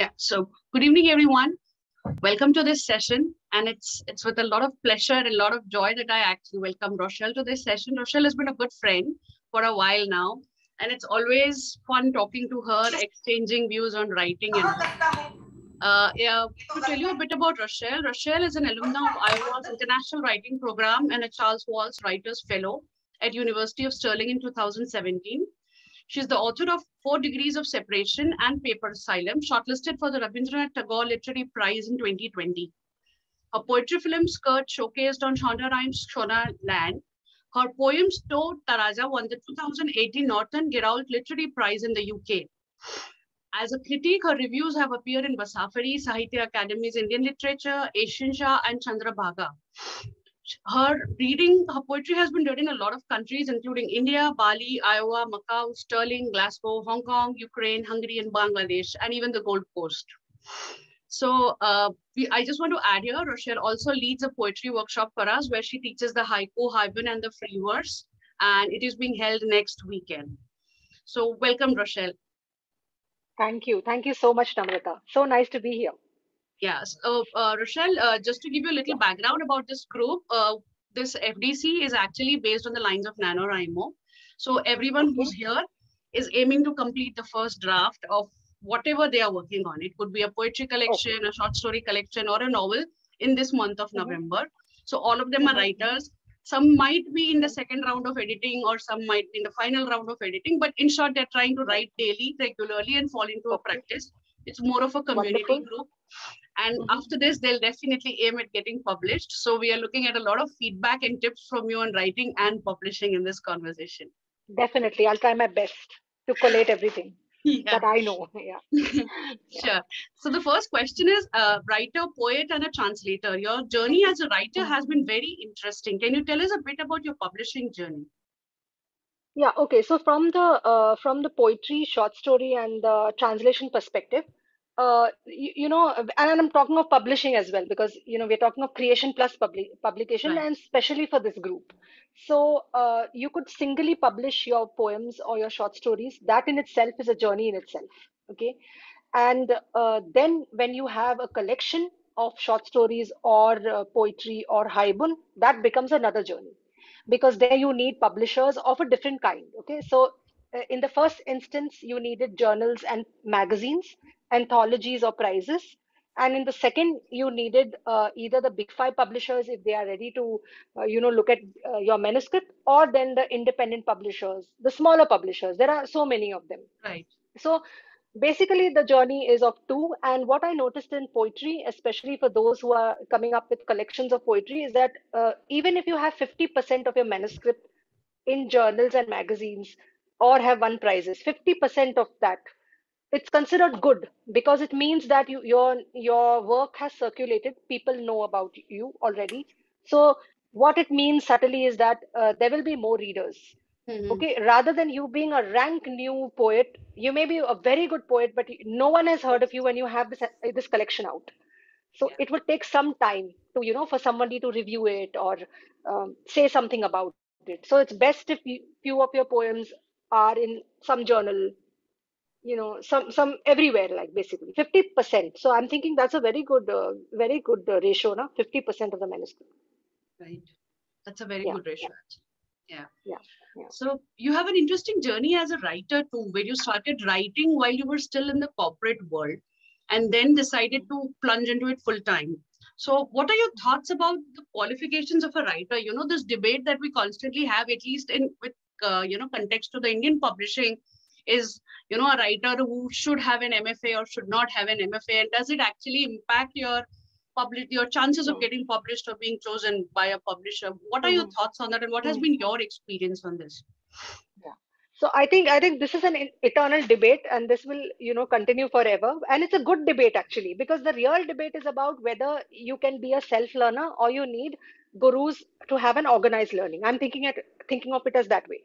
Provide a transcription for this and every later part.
Yeah, so good evening, everyone. Welcome to this session. And it's it's with a lot of pleasure and a lot of joy that I actually welcome Rochelle to this session. Rochelle has been a good friend for a while now. And it's always fun talking to her, exchanging views on writing. And uh, yeah, to tell you a bit about Rochelle, Rochelle is an alumna of Iowa's International Writing Program and a Charles Wallace Writers Fellow at University of Stirling in 2017. She's the author of Four Degrees of Separation and Paper Asylum, shortlisted for the Rabindranath Tagore Literary Prize in 2020. Her poetry film Skirt showcased on Shonda Rhimes' Shona Land. Her poem To Toraja won the 2018 Norton Girault Literary Prize in the UK. As a critique, her reviews have appeared in Wasafiri, Sahitya Akademi's Indian Literature, Asian Cha, and Chandrabhaga her reading, her poetry has been read in a lot of countries, including India, Bali, Iowa, Macau, Stirling, Glasgow, Hong Kong, Ukraine, Hungary, and Bangladesh, and even the Gold Coast. So uh, we, I just want to add here, Rochelle also leads a poetry workshop for us where she teaches the haiku, haibun, and the free verse, and it is being held next weekend. So welcome, Rochelle. Thank you. Thank you so much, Namrata. So nice to be here. Yes. So, uh, Rochelle, uh, just to give you a little background about this group, uh, this FDC is actually based on the lines of NaNoWriMo. So everyone who's here is aiming to complete the first draft of whatever they are working on. It could be a poetry collection, okay. a short story collection, or a novel in this month of mm -hmm. November. So all of them are mm-hmm. writers. Some might be in the second round of editing or some might be in the final round of editing. But in short, they're trying to write daily, regularly, and fall into a practice. It's more of a community Wonderful. group. And mm -hmm. after this, they'll definitely aim at getting published. So we are looking at a lot of feedback and tips from you on writing and publishing in this conversation. Definitely. I'll try my best to collate everything. Yeah. that I know. Yeah. sure. So the first question is uh, writer, poet, and a translator. Your journey as a writer has been very interesting. Can you tell us a bit about your publishing journey? Yeah. Okay. So from the uh, from the poetry, short story, and the translation perspective, uh, you, you, know, and I'm talking of publishing as well because you know we're talking of creation plus public publication, right. and especially for this group. So uh, you could singly publish your poems or your short stories. That in itself is a journey in itself. Okay, and uh, then when you have a collection of short stories or uh, poetry or haibun, that becomes another journey because there you need publishers of a different kind. Okay, so in the first instance, you needed journals and magazines anthologies or prizes. And in the second, you needed uh, either the big five publishers if they are ready to, uh, you know, look at uh, your manuscript, or then the independent publishers, the smaller publishers. There are so many of them. Right. So basically, the journey is of two. And what I noticed in poetry, especially for those who are coming up with collections of poetry, is that uh, even if you have 50% of your manuscript in journals and magazines, or have won prizes, 50% of that. It's considered good because it means that you, your your work has circulated. People know about you already. So what it means subtly is that uh, there will be more readers. Mm-hmm. okay? Rather than you being a rank new poet you may be a very good poet but no one has heard of you when you have this this collection out. So yeah. it would take some time to you know for somebody to review it or um, say something about it. So it's best if you, few of your poems are in some journal you know some some everywhere like basically. 50% so i'm thinking that's a very good uh, very good uh, ratio now 50% of the manuscript. Right. That's a very yeah, good ratio yeah. yeah. yeah yeah. So you have an interesting journey as a writer too where you started writing while you were still in the corporate world and then decided to plunge into it full time so what are your thoughts about the qualifications of a writer? You know this debate that we constantly have at least in with uh, you know context to the indian publishing is you know a writer who should have an mfa or should not have an mfa and does it actually impact your public your chances of getting published or being chosen by a publisher? What are your mm-hmm. thoughts on that and what has been your experience on this? Yeah. So i think i think this is an eternal debate and this will you know continue forever. And it's a good debate actually because the real debate is about whether you can be a self learner or you need gurus to have an organized learning i'm thinking at thinking of it as that way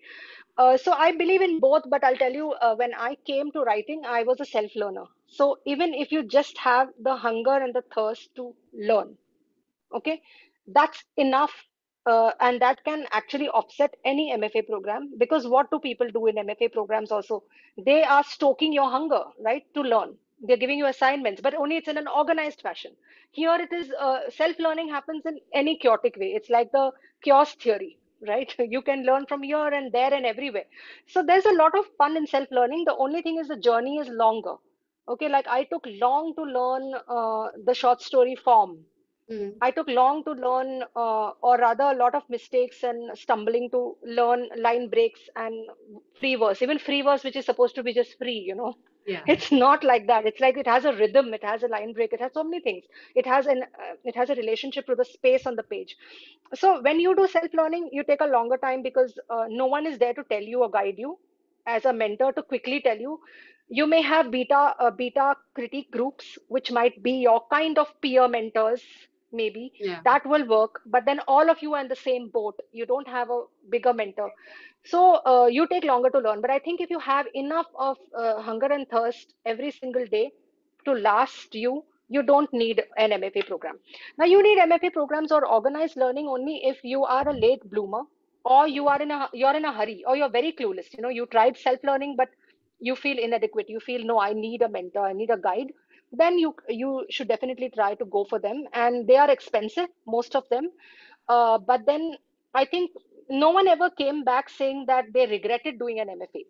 uh, so I believe in both, but I'll tell you, uh, when I came to writing, I was a self learner. So even if you just have the hunger and the thirst to learn, okay, that's enough. Uh, and that can actually offset any MFA program because what do people do in MFA programs also? They are stoking your hunger, right, to learn they're giving you assignments but only it's in an organized fashion. Here it is uh, self learning happens in any chaotic way. It's like the chaos theory right? You can learn from here and there and everywhere. So there's a lot of fun in self learning the only thing is the journey is longer. Okay like i took long to learn uh, the short story form. Mm. I took long to learn, uh, or rather, a lot of mistakes and stumbling to learn line breaks and free verse. Even free verse, which is supposed to be just free, you know, Yeah. it's not like that. It's like it has a rhythm, it has a line break, it has so many things. It has an, uh, it has a relationship to the space on the page. So when you do self learning, you take a longer time because uh, no one is there to tell you or guide you as a mentor to quickly tell you. You may have beta uh, beta critique groups, which might be your kind of peer mentors maybe Yeah. that will work. But then all of you are in the same boat. You don't have a bigger mentor. So uh, you take longer to learn. But i think if you have enough of uh, hunger and thirst every single day to last you you don't need an mfa program. Now you need mfa programs or organized learning only if you are a late bloomer or you are in a you're in a hurry or you're very clueless. You know you tried self learning but you feel inadequate. You feel no i need a mentor. I need a guide then you you should definitely try to go for them. And they are expensive most of them. Uh, but then i think no one ever came back saying that they regretted doing an mfa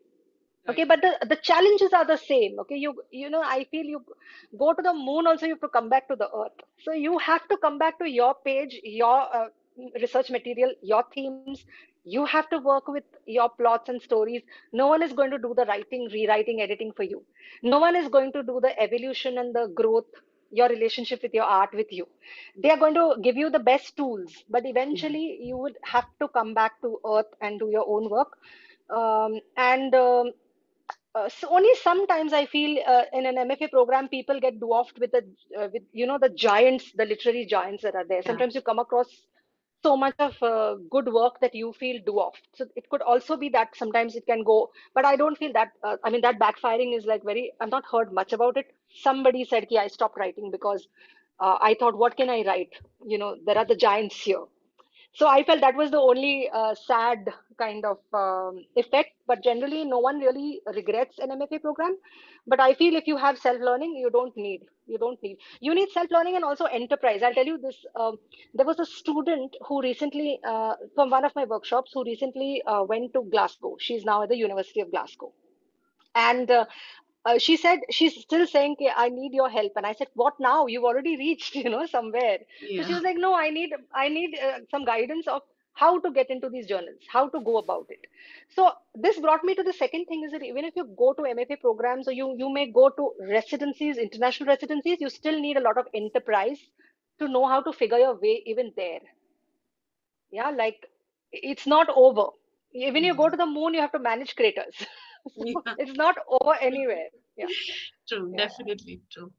okay but the the challenges are the same. Okay you you know i feel you go to the moon also you have to come back to the earth. So you have to come back to your page your uh, research material your themes you have to work with your plots and stories. No one is going to do the writing rewriting editing for you. No one is going to do the evolution and the growth your relationship with your art with you. They are going to give you the best tools but eventually you would have to come back to earth and do your own work. Um, and um, uh, so only sometimes I feel uh, in an MFA program people get dwarfed with the uh, with you know the giants, the literary giants that are there. Yeah. Sometimes you come across so much of uh, good work that you feel do off So it could also be that sometimes it can go, but I don't feel that. Uh, I mean that backfiring is like very. I've not heard much about it. Somebody said, "Yeah, I stopped writing because uh, I thought, what can I write? You know, there are the giants here." So i felt that was the only uh, sad kind of um, effect but generally no one really regrets an mfa program. But i feel if you have self learning you don't need you don't need. You need self learning and also enterprise. I'll tell you this um, there was a student who recently uh, from one of my workshops who recently uh, went to glasgow. She's now at the university of glasgow. And uh, uh, she said she's still saying "Okay, i need your help. And i said what now? You've already reached you know somewhere. So she was like no i need i need uh, some guidance of how to get into these journals how to go about it. So this brought me to the second thing is that even if you go to mfa programs or you you may go to residencies international residencies you still need a lot of enterprise to know how to figure your way even there. Yeah like it's not over. When you go to the moon you have to manage craters so Yeah. it's not over anywhere yeah True, yeah definitely true.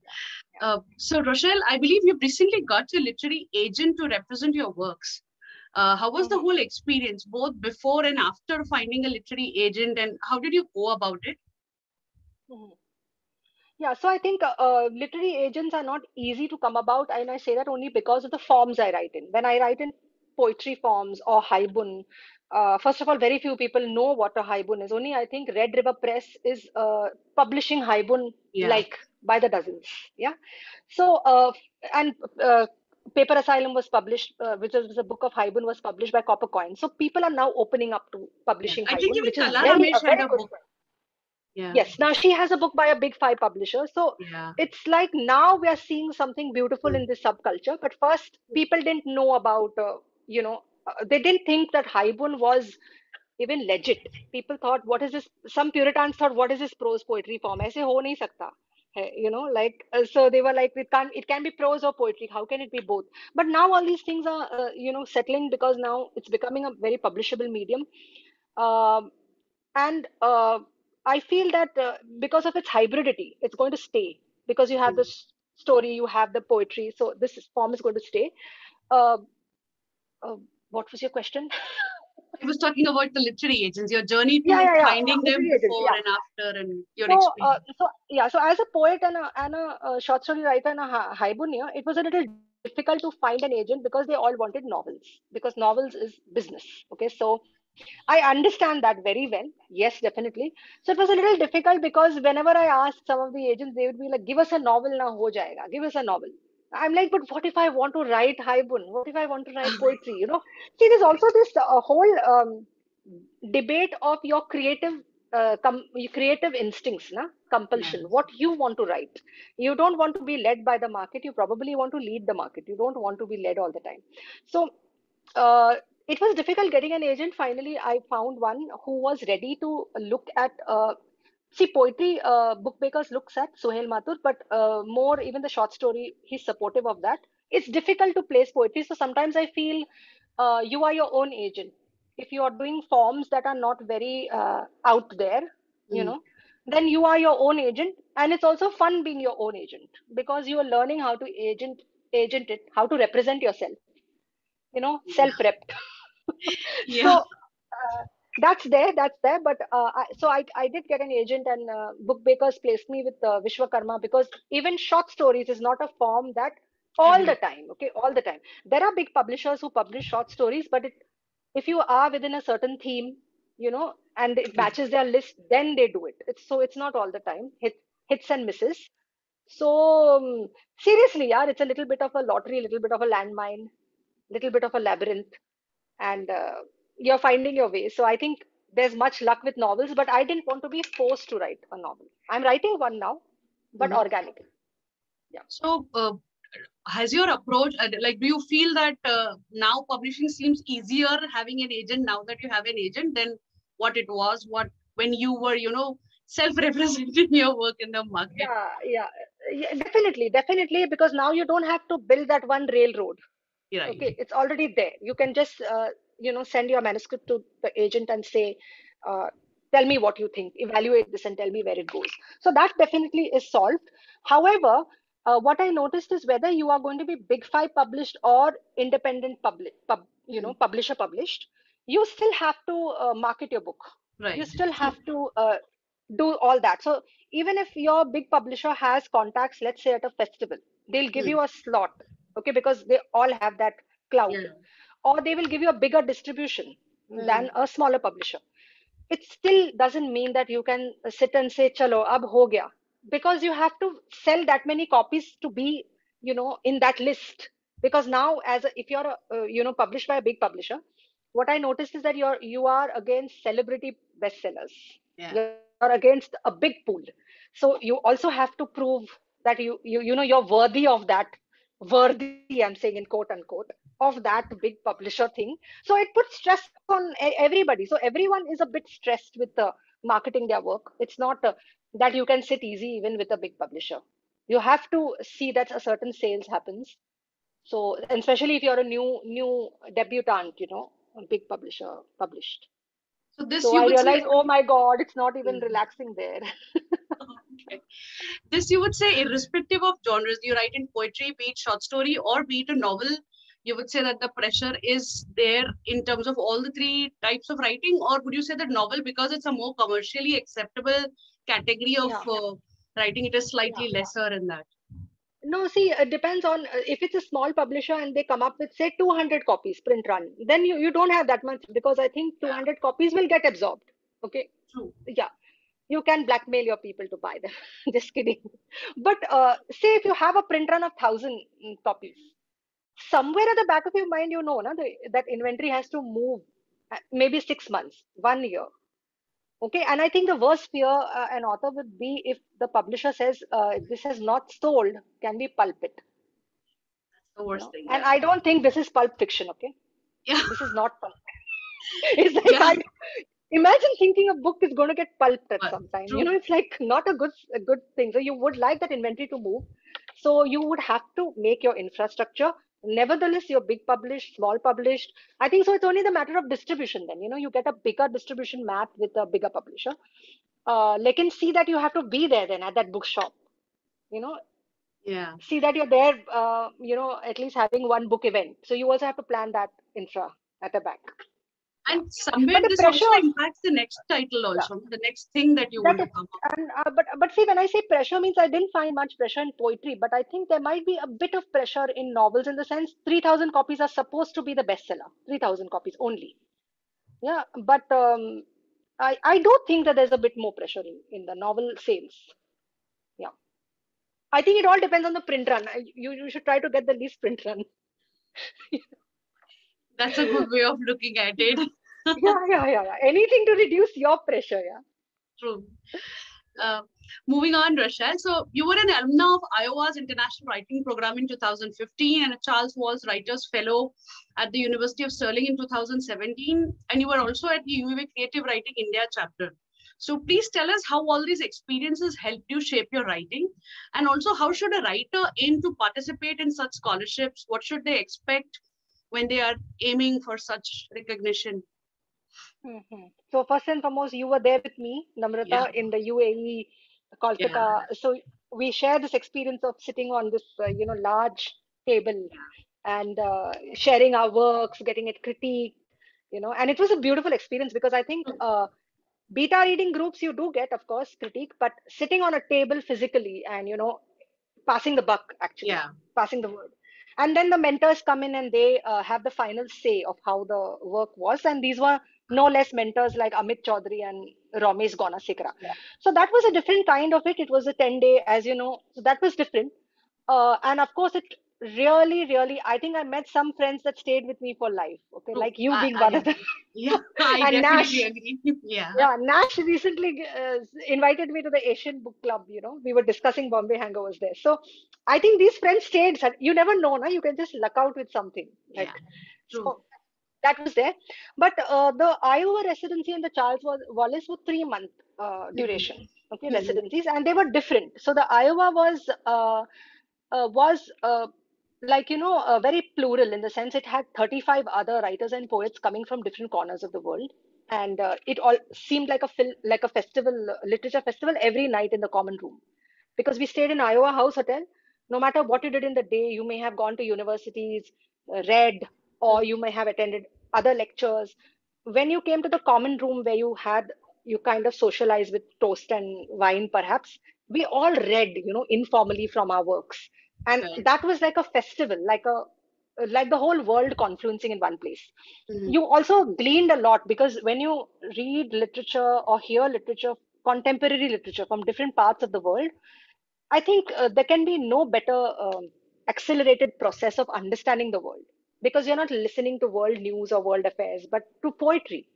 Uh, so, Rochelle, I believe you've recently got your literary agent to represent your works. Uh, how was the Mhm. whole experience, both before and after finding a literary agent, and how did you go about it? Mhm. Yeah, so I think uh, uh, literary agents are not easy to come about, and I say that only because of the forms I write in. When I write in poetry forms or haibun, uh, first of all, very few people know what a haibun is. Only I think Red River Press is uh, publishing haibun Yeah. like by the dozens. Yeah, so uh, and uh, Paper Asylum was published, uh, which was a book of haibun, was published by Copper Coin. So people are now opening up to Yeah. publishing I think even which is Kala very a Ramesh had a book. Yeah. Yes, now she has a book by a big five publisher. So Yeah. it's like now we are seeing something beautiful in this subculture. But first, people didn't know about, uh, you know, they didn't think that Haibun was even legit. People thought, what is this? Some Puritans thought, what is this prose poetry form? ऐसे हो नहीं सकता. है, You know, like uh, so they were like, it can it can be prose or poetry. How can it be both? But now all these things are, uh, you know, settling because now it's becoming a very publishable medium. Um, and uh, I feel that uh, because of its hybridity, it's going to stay because you have Mm. this story, you have the poetry, so this is- form is going to stay. Uh, uh, what was your question? I was talking about the literary agents, your journey to Yeah, yeah, yeah. finding them Literary agents, before yeah. and after, and your So, uh, experience. so yeah, so as a poet and a, and a, uh short story writer and a haibunia, it was a little difficult to find an agent because they all wanted novels because novels is business. Okay, so I understand that very well. Yes, definitely. So it was a little difficult because whenever I asked some of the agents, they would be like, "Give us a novel, now ho jayega. Give us a novel." I'm like, "But what if I want to write haibun? What if I want to write poetry?" You know. See, there's also this uh, whole um, debate of your creative uh, com- creative instincts, na? compulsion, Yes. what you want to write. You don't want to be led by the market. You probably want to lead the market. You don't want to be led all the time. So uh, it was difficult getting an agent. Finally, I found one who was ready to look at. Uh, see, poetry, uh, book bakers looks at Sohail Mathur, but uh, more even the short story, he's supportive of that. It's difficult to place poetry. So sometimes I feel uh, you are your own agent. If you are doing forms that are not very uh, out there, you Mm. know, then you are your own agent. And it's also fun being your own agent because you are learning how to agent agent it, how to represent yourself you know Yeah. self rep Yeah. so uh, that's there that's there but uh, I, so I, I did get an agent and uh, book bakers placed me with uh, vishwakarma because even short stories is not a form that all the time okay all the time. There are big publishers who publish short stories but it, if you are within a certain theme you know and it Mm. matches their list then they do it. It's so it's not all the time hit, hits and misses. So um, seriously yeah it's a little bit of a lottery a little bit of a landmine a little bit of a labyrinth. And uh, you're finding your way. So I think there's much luck with novels, but I didn't want to be forced to write a novel. I'm writing one now, but Mhm. organically. Yeah. So, uh, has your approach, uh, like, do you feel that uh, now publishing seems easier having an agent now that you have an agent than what it was, what when you were, you know, self-representing your work in the market? Yeah, yeah, yeah, definitely, definitely, because now you don't have to build that one railroad. Right. Okay, it's already there. You can just, uh, you know, send your manuscript to the agent and say, uh, tell me what you think, evaluate this and tell me where it goes. So that definitely is solved. However, uh, what I noticed is whether you are going to be Big Five published or independent public, pub, you know, publisher published, you still have to uh, market your book. Right. You still have to uh, do all that. So even if your big publisher has contacts, let's say at a festival, they'll give Hmm. you a slot, okay, because they all have that cloud Yeah. Or they will give you a bigger distribution than a smaller publisher. It still doesn't mean that you can sit and say, "Chalo, ab ho gaya," because you have to sell that many copies to be, you know, in that list. Because now, as a, if you're, a, uh, you know, published by a big publisher, what I noticed is that you're you are against celebrity bestsellers Yeah. you're against a big pool so you also have to prove that you you you know you're worthy of that worthy i'm saying in quote unquote of that big publisher thing so it puts stress on everybody so everyone is a bit stressed with the marketing their work it's not uh, that you can sit easy even with a big publisher you have to see that a certain sales happens so and especially if you're a new new debutant you know a big publisher published So this so you I would say, oh my God, it's not even Mhm. relaxing there. okay. This you would say, irrespective of genres, you write in poetry, be it short story or be it a novel, you would say that the pressure is there in terms of all the three types of writing, or would you say that novel, because it's a more commercially acceptable category of Yeah. uh, writing, it is slightly Yeah. lesser in that? No, see, it depends on uh, if it's a small publisher and they come up with, say, 200 copies print run, then you, you don't have that much because I think 200 copies will get absorbed. Okay. True. Yeah. You can blackmail your people to buy them. Just kidding. But uh, say if you have a print run of 1000 copies, somewhere at the back of your mind, you know na, the, that inventory has to move uh, maybe six months, one year. Okay, and I think the worst fear uh, an author would be if the publisher says uh, this has not sold, can we pulp it? The you worst know? thing. And yeah. I don't think this is pulp fiction. Okay, Yeah. this is not pulp. it's like Yeah. I, imagine thinking a book is going to get pulped at some time. You know, it's like not a good a good thing. So you would like that inventory to move. So you would have to make your infrastructure. Nevertheless, you're big published, small published. I think so. It's only the matter of distribution. Then you know you get a bigger distribution map with a bigger publisher. Uh, they can see that you have to be there then at that bookshop. You know, Yeah. see that you're there. Uh, you know, at least having one book event. So you also have to plan that infra at the back. And somewhere But the this pressure also impacts the next title also, the next thing that you want That to is- come up. And uh, but but see, when I say pressure means I didn't find much pressure in poetry, but I think there might be a bit of pressure in novels in the sense 3,000 copies are supposed to be the bestseller. 3,000 copies only. Yeah, but um, I I do think that there's a bit more pressure in, in the novel sales. Yeah, I think it all depends on the print run. You you should try to get the least print run. That's a good way of looking at it. yeah, yeah, yeah, yeah. Anything to reduce your pressure. Yeah. True. Uh, moving on, Rochelle. So you were an alumna of Iowa's International Writing Program in 2015 and a Charles Wallace Writers Fellow at the University of Stirling in 2017. And you were also at the UEA Creative Writing India chapter. So please tell us how all these experiences helped you shape your writing and also how should a writer aim to participate in such scholarships? What should they expect when they are aiming for such recognition? Mm-hmm. So first and foremost, you were there with me, Namrata, yeah. in the UEA, Kolkata. Yeah. So we share this experience of sitting on this, uh, you know, large table yeah. and uh, sharing our works, getting it critiqued, you know, and it was a beautiful experience because I think hmm. uh, beta reading groups you do get, of course, critique, but sitting on a table physically and you know, passing the buck actually, yeah, passing the word and then the mentors come in and they uh, have the final say of how the work was and these were no less mentors like Amit Chaudhuri and Romesh Gunesekera. Yeah. So that was a different kind of it. It was a 10 day, as you know, so that was different. Uh, and of course, it really, really, I think I met some friends that stayed with me for life. Okay, like you being one of them. Yeah, I and Nash, agree. Yeah. Yeah, Nash recently uh, invited me to the Asian Book Club. You know, we were discussing Bombay hangovers there. So I think these friends stayed. You never know, na? You can just luck out with something. Like, yeah, true. So, that was there. But uh, the Iowa residency and the Charles Wallace were three month uh, mm-hmm. duration, mm-hmm. okay, mm-hmm. residencies, and they were different. So the Iowa was uh, uh was uh, like you know uh, very plural in the sense it had 35 other writers and poets coming from different corners of the world. And uh, it all seemed like a fil- like a festival literature festival every night in the common room. Because we stayed in iowa house hotel. No matter what you did in the day you may have gone to universities uh, read or you may have attended other lectures. When you came to the common room where you had you kind of socialized with toast and wine perhaps we all read you know informally from our works and right. that was like a festival like a like the whole world confluencing in one place mm-hmm. you also gleaned a lot because when you read literature or hear literature contemporary literature from different parts of the world i think uh, there can be no better um, accelerated process of understanding the world because you're not listening to world news or world affairs but to poetry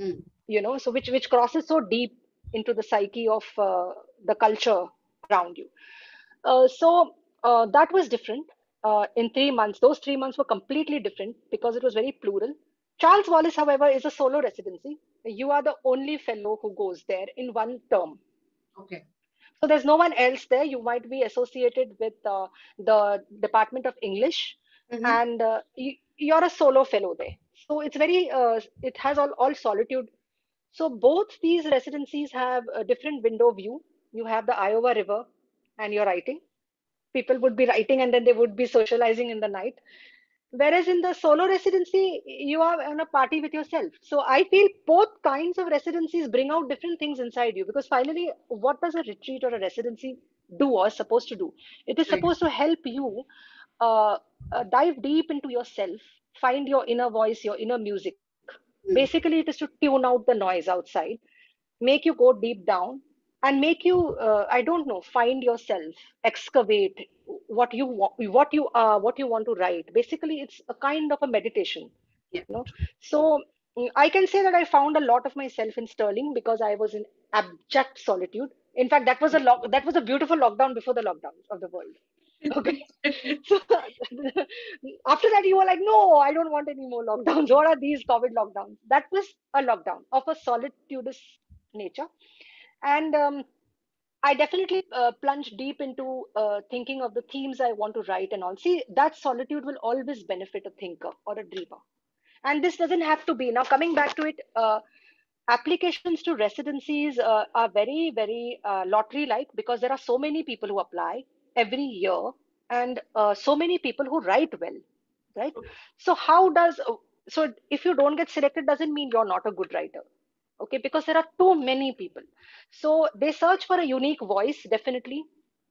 mm. you know so which which crosses so deep into the psyche of uh, the culture around you uh, so uh, that was different uh, in three months. Those three months were completely different because it was very plural. Charles Wallace, however, is a solo residency. You are the only fellow who goes there in one term. Okay. So there's no one else there. You might be associated with uh, the Department of English, mm-hmm. and uh, you, are a solo fellow there. So it's very, uh, it has all, all solitude. So both these residencies have a different window view. You have the Iowa River, and you're writing people would be writing and then they would be socializing in the night. Whereas in the solo residency you are on a party with yourself. So i feel both kinds of residencies bring out different things inside you because finally what does a retreat or a residency do or is supposed to do? It is supposed to help you uh, uh, dive deep into yourself find your inner voice your inner music. Mm. basically it is to tune out the noise outside make you go deep down and make you uh, i don't know find yourself excavate what you want what you are what you want to write. Basically it's a kind of a meditation yeah. you know. So mm, i can say that i found a lot of myself in Stirling because i was in abject solitude. In fact that was a lo- that was a beautiful lockdown before the lockdown of the world. Okay. So after that you were like no i don't want any more lockdowns. What are these covid lockdowns? That was a lockdown of a solitudous nature and um, I definitely uh, plunge deep into uh, thinking of the themes I want to write and all. See, that solitude will always benefit a thinker or a dreamer. And this doesn't have to be. Now, coming back to it, uh, applications to residencies uh, are very, very uh, lottery like because there are so many people who apply every year and uh, so many people who write well, right? So, how does so if you don't get selected, doesn't mean you're not a good writer okay because there are too many people. So they search for a unique voice definitely.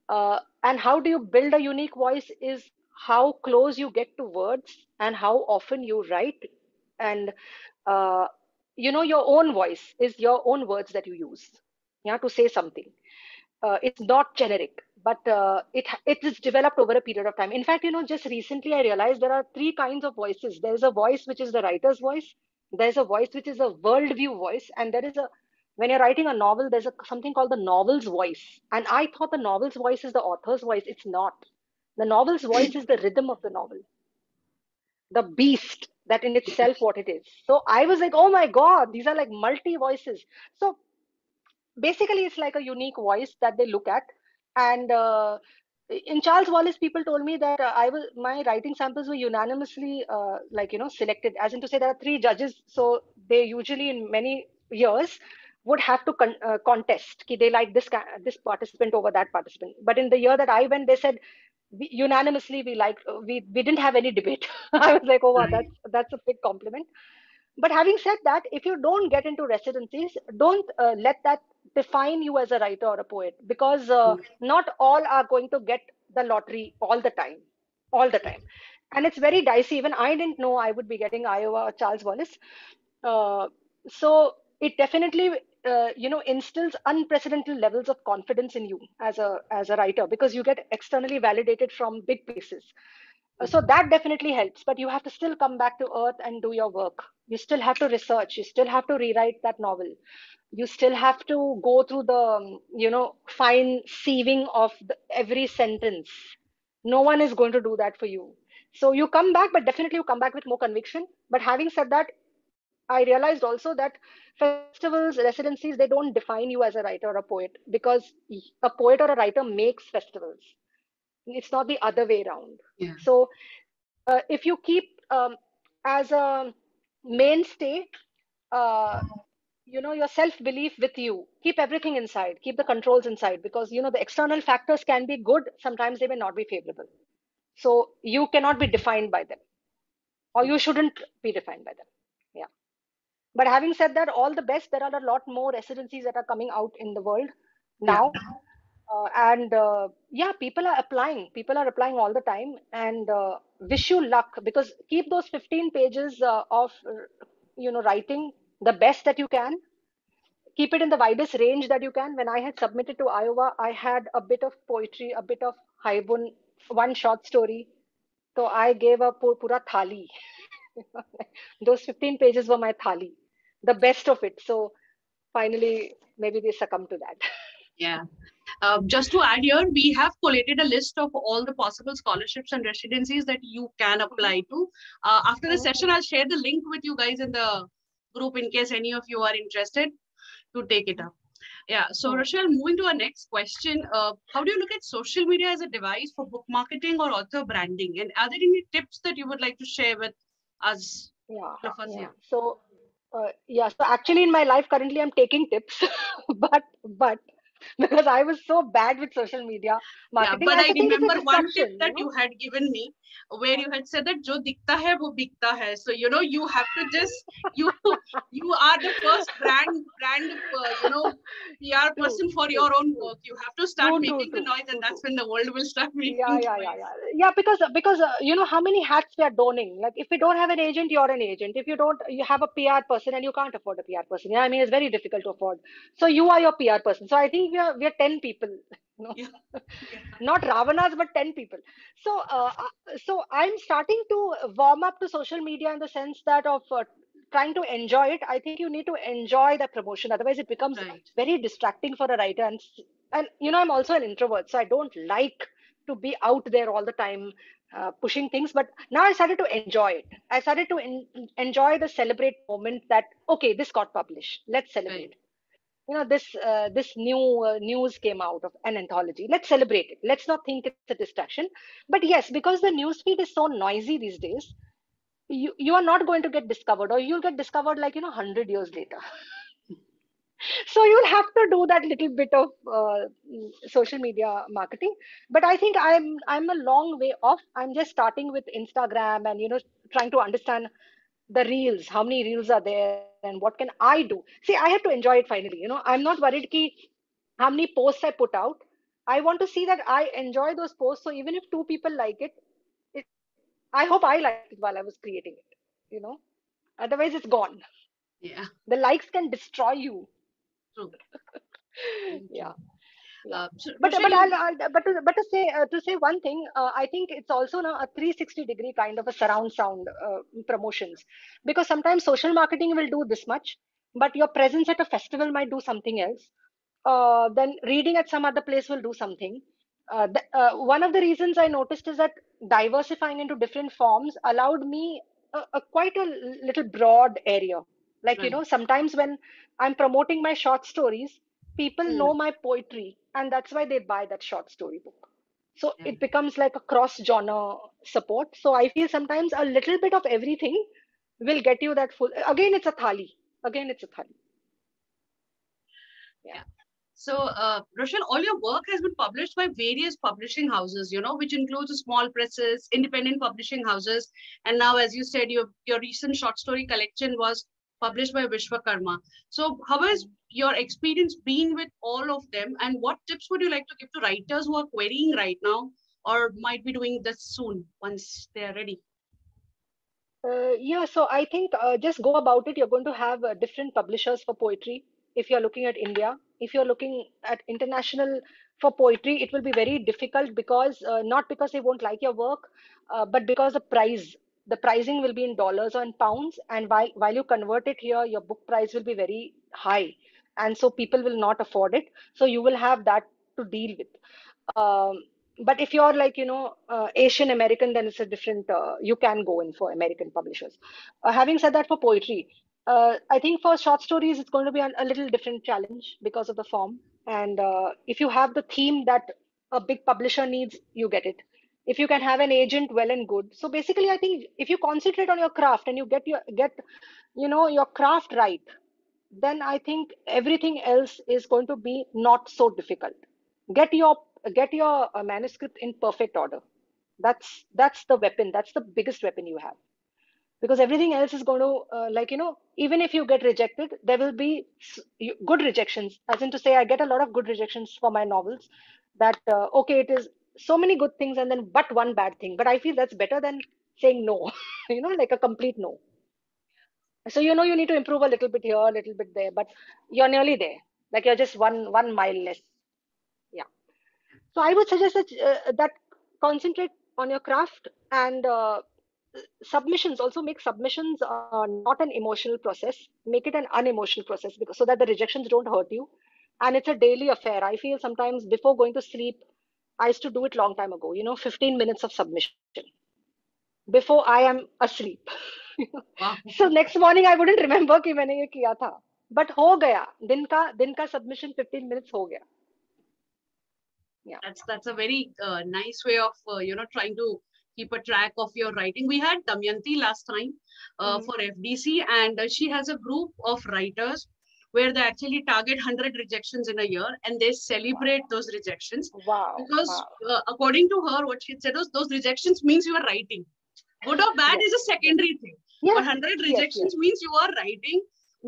Uh, and how do you build a unique voice is how close you get to words and how often you write. And uh, you know your own voice is your own words that you use. Yeah to say something. Uh, it's not generic but uh, it it is developed over a period of time. In fact you know just recently i realized there are three kinds of voices. There's a voice which is the writer's voice there's a voice which is a worldview voice and there is a when you're writing a novel there's a, something called the novel's voice. And i thought the novel's voice is the author's voice. It's not. The novel's voice is the rhythm of the novel. The beast that in itself what it is. So i was like oh my god these are like multi voices. So basically it's like a unique voice that they look at. And uh, in charles wallace people told me that uh, i was my writing samples were unanimously uh, like you know selected as in to say there are three judges so they usually in many years would have to con- uh, contest ki they like this this participant over that participant. But in the year that i went they said we, unanimously we like we we didn't have any debate. I was like oh wow, that's that's a big compliment but having said that if you don't get into residencies don't uh, let that define you as a writer or a poet because uh, mm. not all are going to get the lottery all the time all the time. And it's very dicey. Even i didn't know i would be getting iowa or charles wallace. Uh, so it definitely uh, you know instills unprecedented levels of confidence in you as a as a writer because you get externally validated from big places. So that definitely helps but you have to still come back to earth and do your work you still have to research you still have to rewrite that novel you still have to go through the um, you know fine sieving of the, every sentence no one is going to do that for you so you come back but definitely you come back with more conviction but having said that I realized also that festivals, residencies, they don't define you as a writer or a poet because a poet or a writer makes festivals. It's not the other way around. Yeah. So uh, if you keep um, as a mainstay, uh, you know, your self-belief with you, keep everything inside, keep the controls inside because, you know, the external factors can be good. Sometimes they may not be favorable. So you cannot be defined by them or you shouldn't be defined by them. Yeah, but having said that, all the best. There are a lot more residencies that are coming out in the world now. Uh, and uh, yeah, people are applying. People are applying all the time. And uh, wish you luck because keep those 15 pages uh, of, you know, writing the best that you can. Keep it in the widest range that you can. When I had submitted to Iowa, I had a bit of poetry, a bit of haibun, one short story. So I gave a pura thali. those 15 pages were my thali the best of it. So finally, maybe they succumb to that. Yeah. Uh, just to add here, we have collated a list of all the possible scholarships and residencies that you can apply to. Uh, after the session, I'll share the link with you guys in the group in case any of you are interested to take it up. Yeah. So, Rochelle, moving to our next question, uh, how do you look at social media as a device for book marketing or author branding? And are there any tips that you would like to share with us? Yeah. yeah. So, uh, yeah so actually in my life currently i'm taking tips but but because i was so bad with social media marketing. yeah, but i, I remember one tip that you, know? you had given me where you had said that jo dikta hai wo bikta hai. So you know you have to just you you are the first brand brand uh, you know pr person for your own work you have to start making the noise and that's when the world will start making yeah yeah, yeah yeah. Yeah because because uh, you know how many hats we are donning? Like if you don't have an agent you're an agent. If you don't you have a pr person and you can't afford a pr person. Yeah i mean it's very difficult to afford. So you are your pr person. So i think we are we are 10 people no yeah. Yeah. not ravanas but 10 people. So uh, uh, so i'm starting to warm up to social media in the sense that of uh, trying to enjoy it. I think you need to enjoy the promotion. Otherwise it becomes right. very distracting for a writer. And and you know i'm also an introvert so i don't like to be out there all the time uh, pushing things. But now i started to enjoy it. I started to en- enjoy the celebrate moment that okay this got published. Let's celebrate. Right you know this uh, this new uh, news came out of an anthology. Let's celebrate it. Let's not think it's a distraction. But yes because the news feed is so noisy these days you you are not going to get discovered or you'll get discovered like you know 100 years later. So you'll have to do that little bit of uh, social media marketing. But i think i'm i'm a long way off. I'm just starting with instagram and you know trying to understand the reels how many reels are there and what can i do see i have to enjoy it finally you know i'm not worried ki how many posts i put out i want to see that i enjoy those posts so even if two people like it, it i hope i liked it while i was creating it you know otherwise it's gone Yeah. The likes can destroy you. True. yeah. Uh, so, but but I'll, I'll but to, but to say uh, to say one thing, uh, I think it's also now a 360 degree kind of a surround sound uh, promotions because sometimes social marketing will do this much, but your presence at a festival might do something else. Uh, then reading at some other place will do something. Uh, th- uh, one of the reasons I noticed is that diversifying into different forms allowed me a, a quite a little broad area. Like you know, sometimes when I'm promoting my short stories, people Hmm. know my poetry and that's why they buy that short story book so Yeah. it becomes like a cross genre support. So i feel sometimes a little bit of everything will get you that full again it's a thali. Again it's a thali. Yeah. So, uh, Rochelle, all your work has been published by various publishing houses, you know, which includes small presses, independent publishing houses, and now, as you said, your your recent short story collection was published by Vishwakarma. So, how has your experience been with all of them, and what tips would you like to give to writers who are querying right now, or might be doing this soon once they are ready? Uh, yeah, so I think uh, just go about it. You're going to have uh, different publishers for poetry. If you're looking at India, if you're looking at international for poetry, it will be very difficult because uh, not because they won't like your work, uh, but because the price, the pricing will be in dollars or in pounds, and while while you convert it here, your book price will be very high, and so people will not afford it. So you will have that to deal with. Um, but if you're like, you know, uh, Asian American, then it's a different, uh, you can go in for American publishers. Uh, having said that, for poetry, uh, I think for short stories, it's going to be a, little different challenge because of the form. And uh, if you have the theme that a big publisher needs, you get it. If you can have an agent, well and good. So basically, I think if you concentrate on your craft and you get your get, you know, your craft right, then I think everything else is going to be not so difficult. Get your get your uh, manuscript in perfect order. That's that's the weapon. That's the biggest weapon you have. Because everything else is going to uh, like you know even if you get rejected, there will be good rejections. As in to say, I get a lot of good rejections for my novels. That uh, okay, it is so many good things and then but one bad thing. But I feel that's better than saying no. you know, like a complete no. So you know you need to improve a little bit here, a little bit there, but you're nearly there. Like you're just one one mile less. Yeah. So I would suggest that uh, that concentrate on your craft and uh, submissions. Also make submissions uh, not an emotional process. Make it an unemotional process because so that the rejections don't hurt you. And it's a daily affair. I feel sometimes before going to sleep, I used to do it long time ago. You know, 15 minutes of submission before I am asleep. Wow. So next morning I wouldn't remember कि मैंने ये किया था. But हो गया. दिन का दिन का submission 15 minutes हो गया. Yeah. that's that's a very uh, nice way of uh, you know trying to keep a track of your writing we had damyanti last time uh, Mhm. for fdc and uh, she has a group of writers where they actually target 100 rejections in a year and they celebrate those rejections Wow. because wow. uh, according to her what she said was those rejections means you are writing good or bad Yes. is a secondary thing Yeah. but 100 rejections means you are writing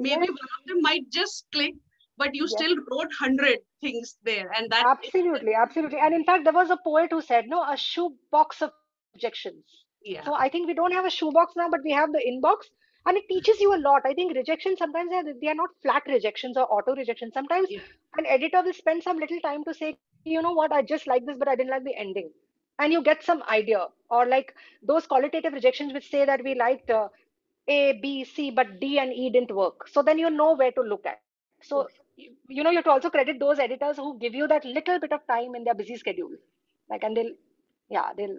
maybe Yes. one of them might just click but you Yes. still wrote 100 things there and that Absolutely, absolutely. And in fact, there was a poet who said, no, a shoebox of rejections. yeah So I think we don't have a shoebox now, but we have the inbox. And it teaches you a lot. I think rejections sometimes they are, they are not flat rejections or auto rejections. Sometimes Yeah. an editor will spend some little time to say, you know what, I just like this, but I didn't like the ending. And you get some idea. Or like those qualitative rejections which say that we liked uh, A, B, C, but D and E didn't work. So then you know where to look at. So you you know you have to also credit those editors who give you that little bit of time in their busy schedule like and they'll yeah they'll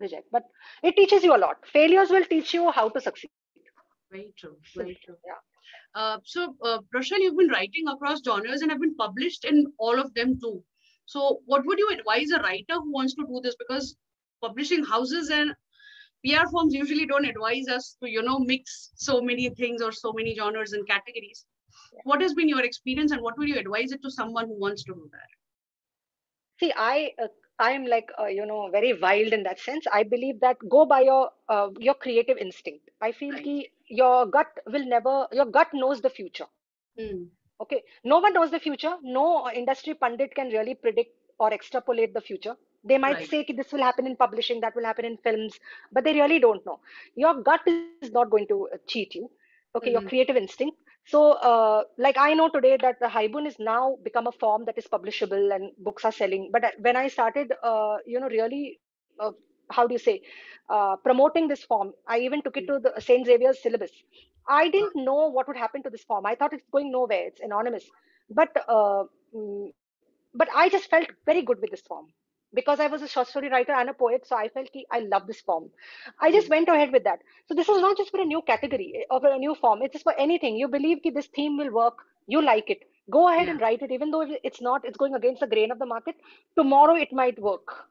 reject but it teaches you a lot failures will teach you how to succeed Very true. Very true. yeah Uh, so, uh, Rochelle, you've been writing across genres and have been published in all of them too. So, what would you advise a writer who wants to do this? Because publishing houses and PR firms usually don't advise us to, you know, mix so many things or so many genres and categories. What has been your experience, and what would you advise it to someone who wants to do that? see i uh, i am like uh, you know very wild in that sense i believe that go by your uh, your creative instinct i feel Right. ki your gut will never your gut knows the future Hmm. okay no one knows the future no industry pundit can really predict or extrapolate the future they might Right. say this will happen in publishing that will happen in films but they really don't know your gut is not going to uh, cheat you okay, your creative instinct. So, uh, like I know today that the Haibun is now become a form that is publishable and books are selling. But when I started, uh, you know, really, uh, how do you say, uh, promoting this form, I even took it to the Saint Xavier's syllabus. I didn't know what would happen to this form. I thought it's going nowhere. It's anonymous. But uh, mm, but I just felt very good with this form because I was a short story writer and a poet, so I felt I love this form. I just went ahead with that. So this is not just for a new category or a new form. It's just for anything. You believe that this theme will work, you like it. Go ahead yeah. and write it, even though it's not. It's going against the grain of the market. Tomorrow it might work.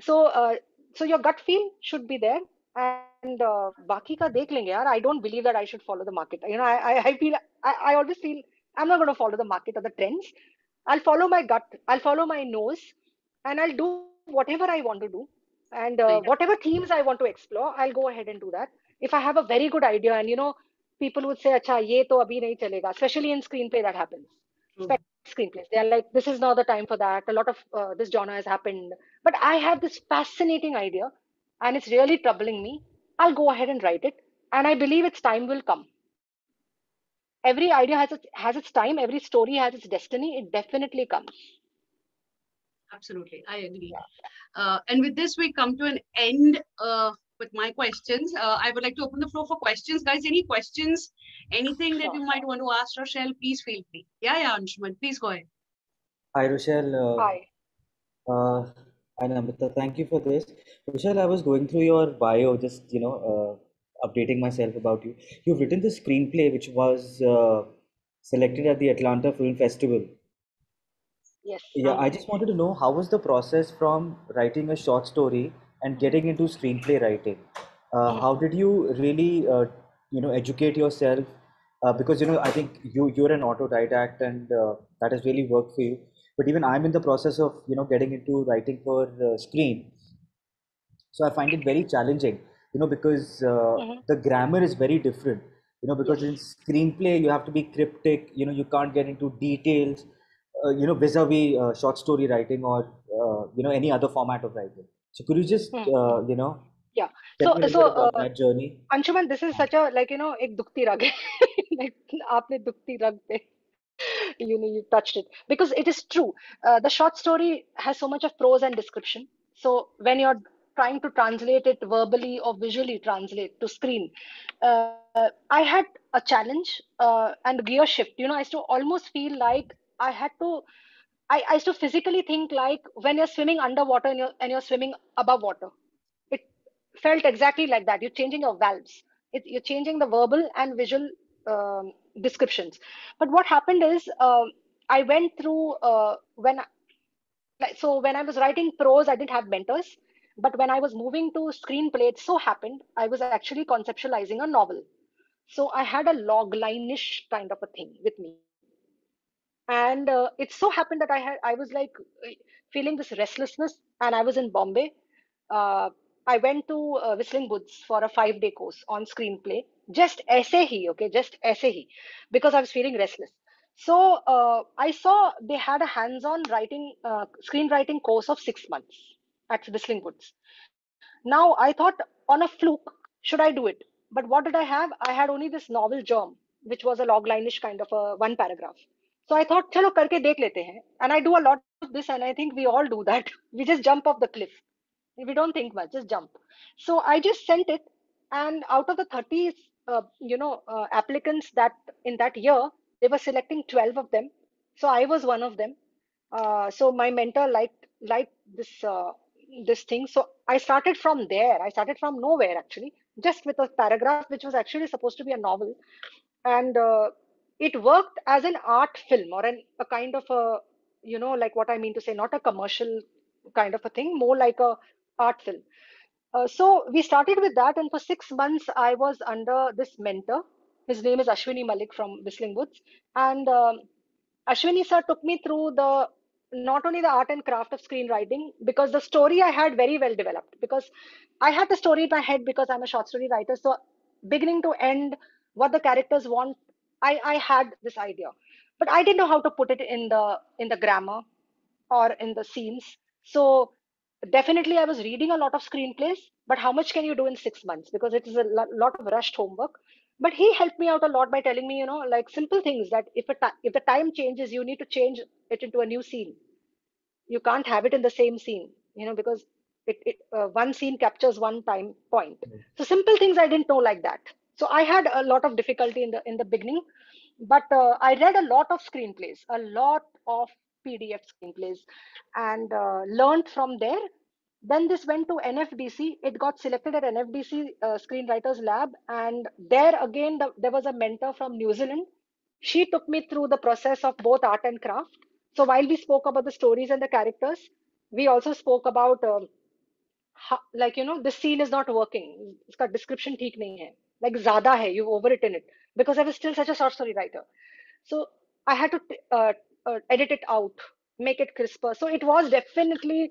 So uh, so your gut feel should be there. And uh, baki ka dekh lenge yaar. I don't believe that i should follow the market. You know i i, I feel I, I always feel i'm not going to follow the market or the trends. I'll follow my gut. I'll follow my nose. And i'll do whatever i want to do. And uh, whatever themes i want to explore i'll go ahead and do that. If i have a very good idea and you know people would say acha ye to abhi nahi chalega. Especially in screenplay that happens. Screenplays, they are like, "This is not the time for that." A lot of uh, this genre has happened, but I have this fascinating idea, and it's really troubling me. I'll go ahead and write it, and I believe its time will come. Every idea has its, has its time. Every story has its destiny. It definitely comes absolutely. I agree. Uh, and with this, we come to an end uh, with my questions. Uh, I would like to open the floor for questions. Guys, any questions? Anything that you might want to ask Rochelle, please feel free. Yeah, yeah, Anshuman, please go ahead. Hi, Rochelle. Uh, Hi. Uh, hi, Namrata. Thank you for this. Rochelle, I was going through your bio, just, you know, uh, updating myself about you. You've written the screenplay, which was selected at the Atlanta Film Festival Yes. Yeah, I just wanted to know how was the process from writing a short story and getting into screenplay writing? Uh, how did you really, uh, you know, educate yourself? Uh, because you know, I think you you're an autodidact, and uh, that has really worked for you. But even I'm in the process of you know getting into writing for uh, screen, so I find it very challenging. You know, because uh, Mhm. the grammar is very different. You know, because in screenplay you have to be cryptic. You know, you can't get into details uh, you know, vis-a-vis uh, short story writing or uh, you know any other format of writing. So could you just hmm. uh, you know? Yeah. So so uh, that journey. Anshuman, this is such a like you know, ek dukti rag like dukti rag pe. You know, you touched it because it is true. Uh, the short story has so much of prose and description. So when you're trying to translate it verbally or visually translate to screen, uh, I had a challenge uh, and gear shift. You know, I used to almost feel like I had to I, I used to physically think like when you're swimming underwater and you're and you're swimming above water. It felt exactly like that. You're changing your valves. It, you're changing the verbal and visual um, descriptions. But what happened is uh, I went through uh, when so when I was writing prose, I didn't have mentors. But when I was moving to screenplay, it so happened I was actually conceptualizing a novel. So I had a log line-ish kind of a thing with me and uh, it so happened that i had i was like feeling this restlessness and i was in bombay. Uh, i went to uh, whistling woods for a five day course on screenplay. Just essay he okay? Just essay he because i was feeling restless. So uh, i saw they had a hands-on writing uh, screenwriting course of six months at whistling woods. Now i thought on a fluke should i do it? But what did i have? I had only this novel germ which was a log line-ish kind of a one paragraph so I thought, chalo karke dekh lete hain. And I do a lot of this, and I think we all do that. We just jump off the cliff. We don't think much, just jump. So I just sent it, and out of the 30, uh, you know, uh, applicants that in that year, they were selecting 12 of them. So I was one of them. Uh, so my mentor liked liked this uh, this thing. So I started from there. I started from nowhere actually, just with a paragraph which was actually supposed to be a novel, and uh, it worked as an art film or an, a kind of a you know like what i mean to say not a commercial kind of a thing more like a art film. Uh, so we started with that and for six months i was under this mentor. His name is ashwini malik from whistling woods. And um, ashwini sir took me through the not only the art and craft of screenwriting because the story i had very well developed because i had the story in my head because i'm a short story writer. So beginning to end what the characters want I, I had this idea, but I didn't know how to put it in the in the grammar or in the scenes. So definitely I was reading a lot of screenplays, but how much can you do in six months? Because it is a lot of rushed homework. but he helped me out a lot by telling me you know like simple things that if a if the time changes you need to change it into a new scene you can't have it in the same scene you know because it, it uh, one scene captures one time point so simple things i didn't know like that so i had a lot of difficulty in the in the beginning but uh, i read a lot of screenplays a lot of pdf screenplays and uh, learned from there. Then this went to nfdc it got selected at nfdc uh, screenwriters lab and there again the, there was a mentor from new zealand. She took me through the process of both art and craft. So while we spoke about the stories and the characters we also spoke about um, like you know the scene is not working. Its description theek nahi hai. Like zada hai. You've overwritten it. Because i was still such a short story writer. So i had to uh, uh, edit it out. Make it crisper. So it was definitely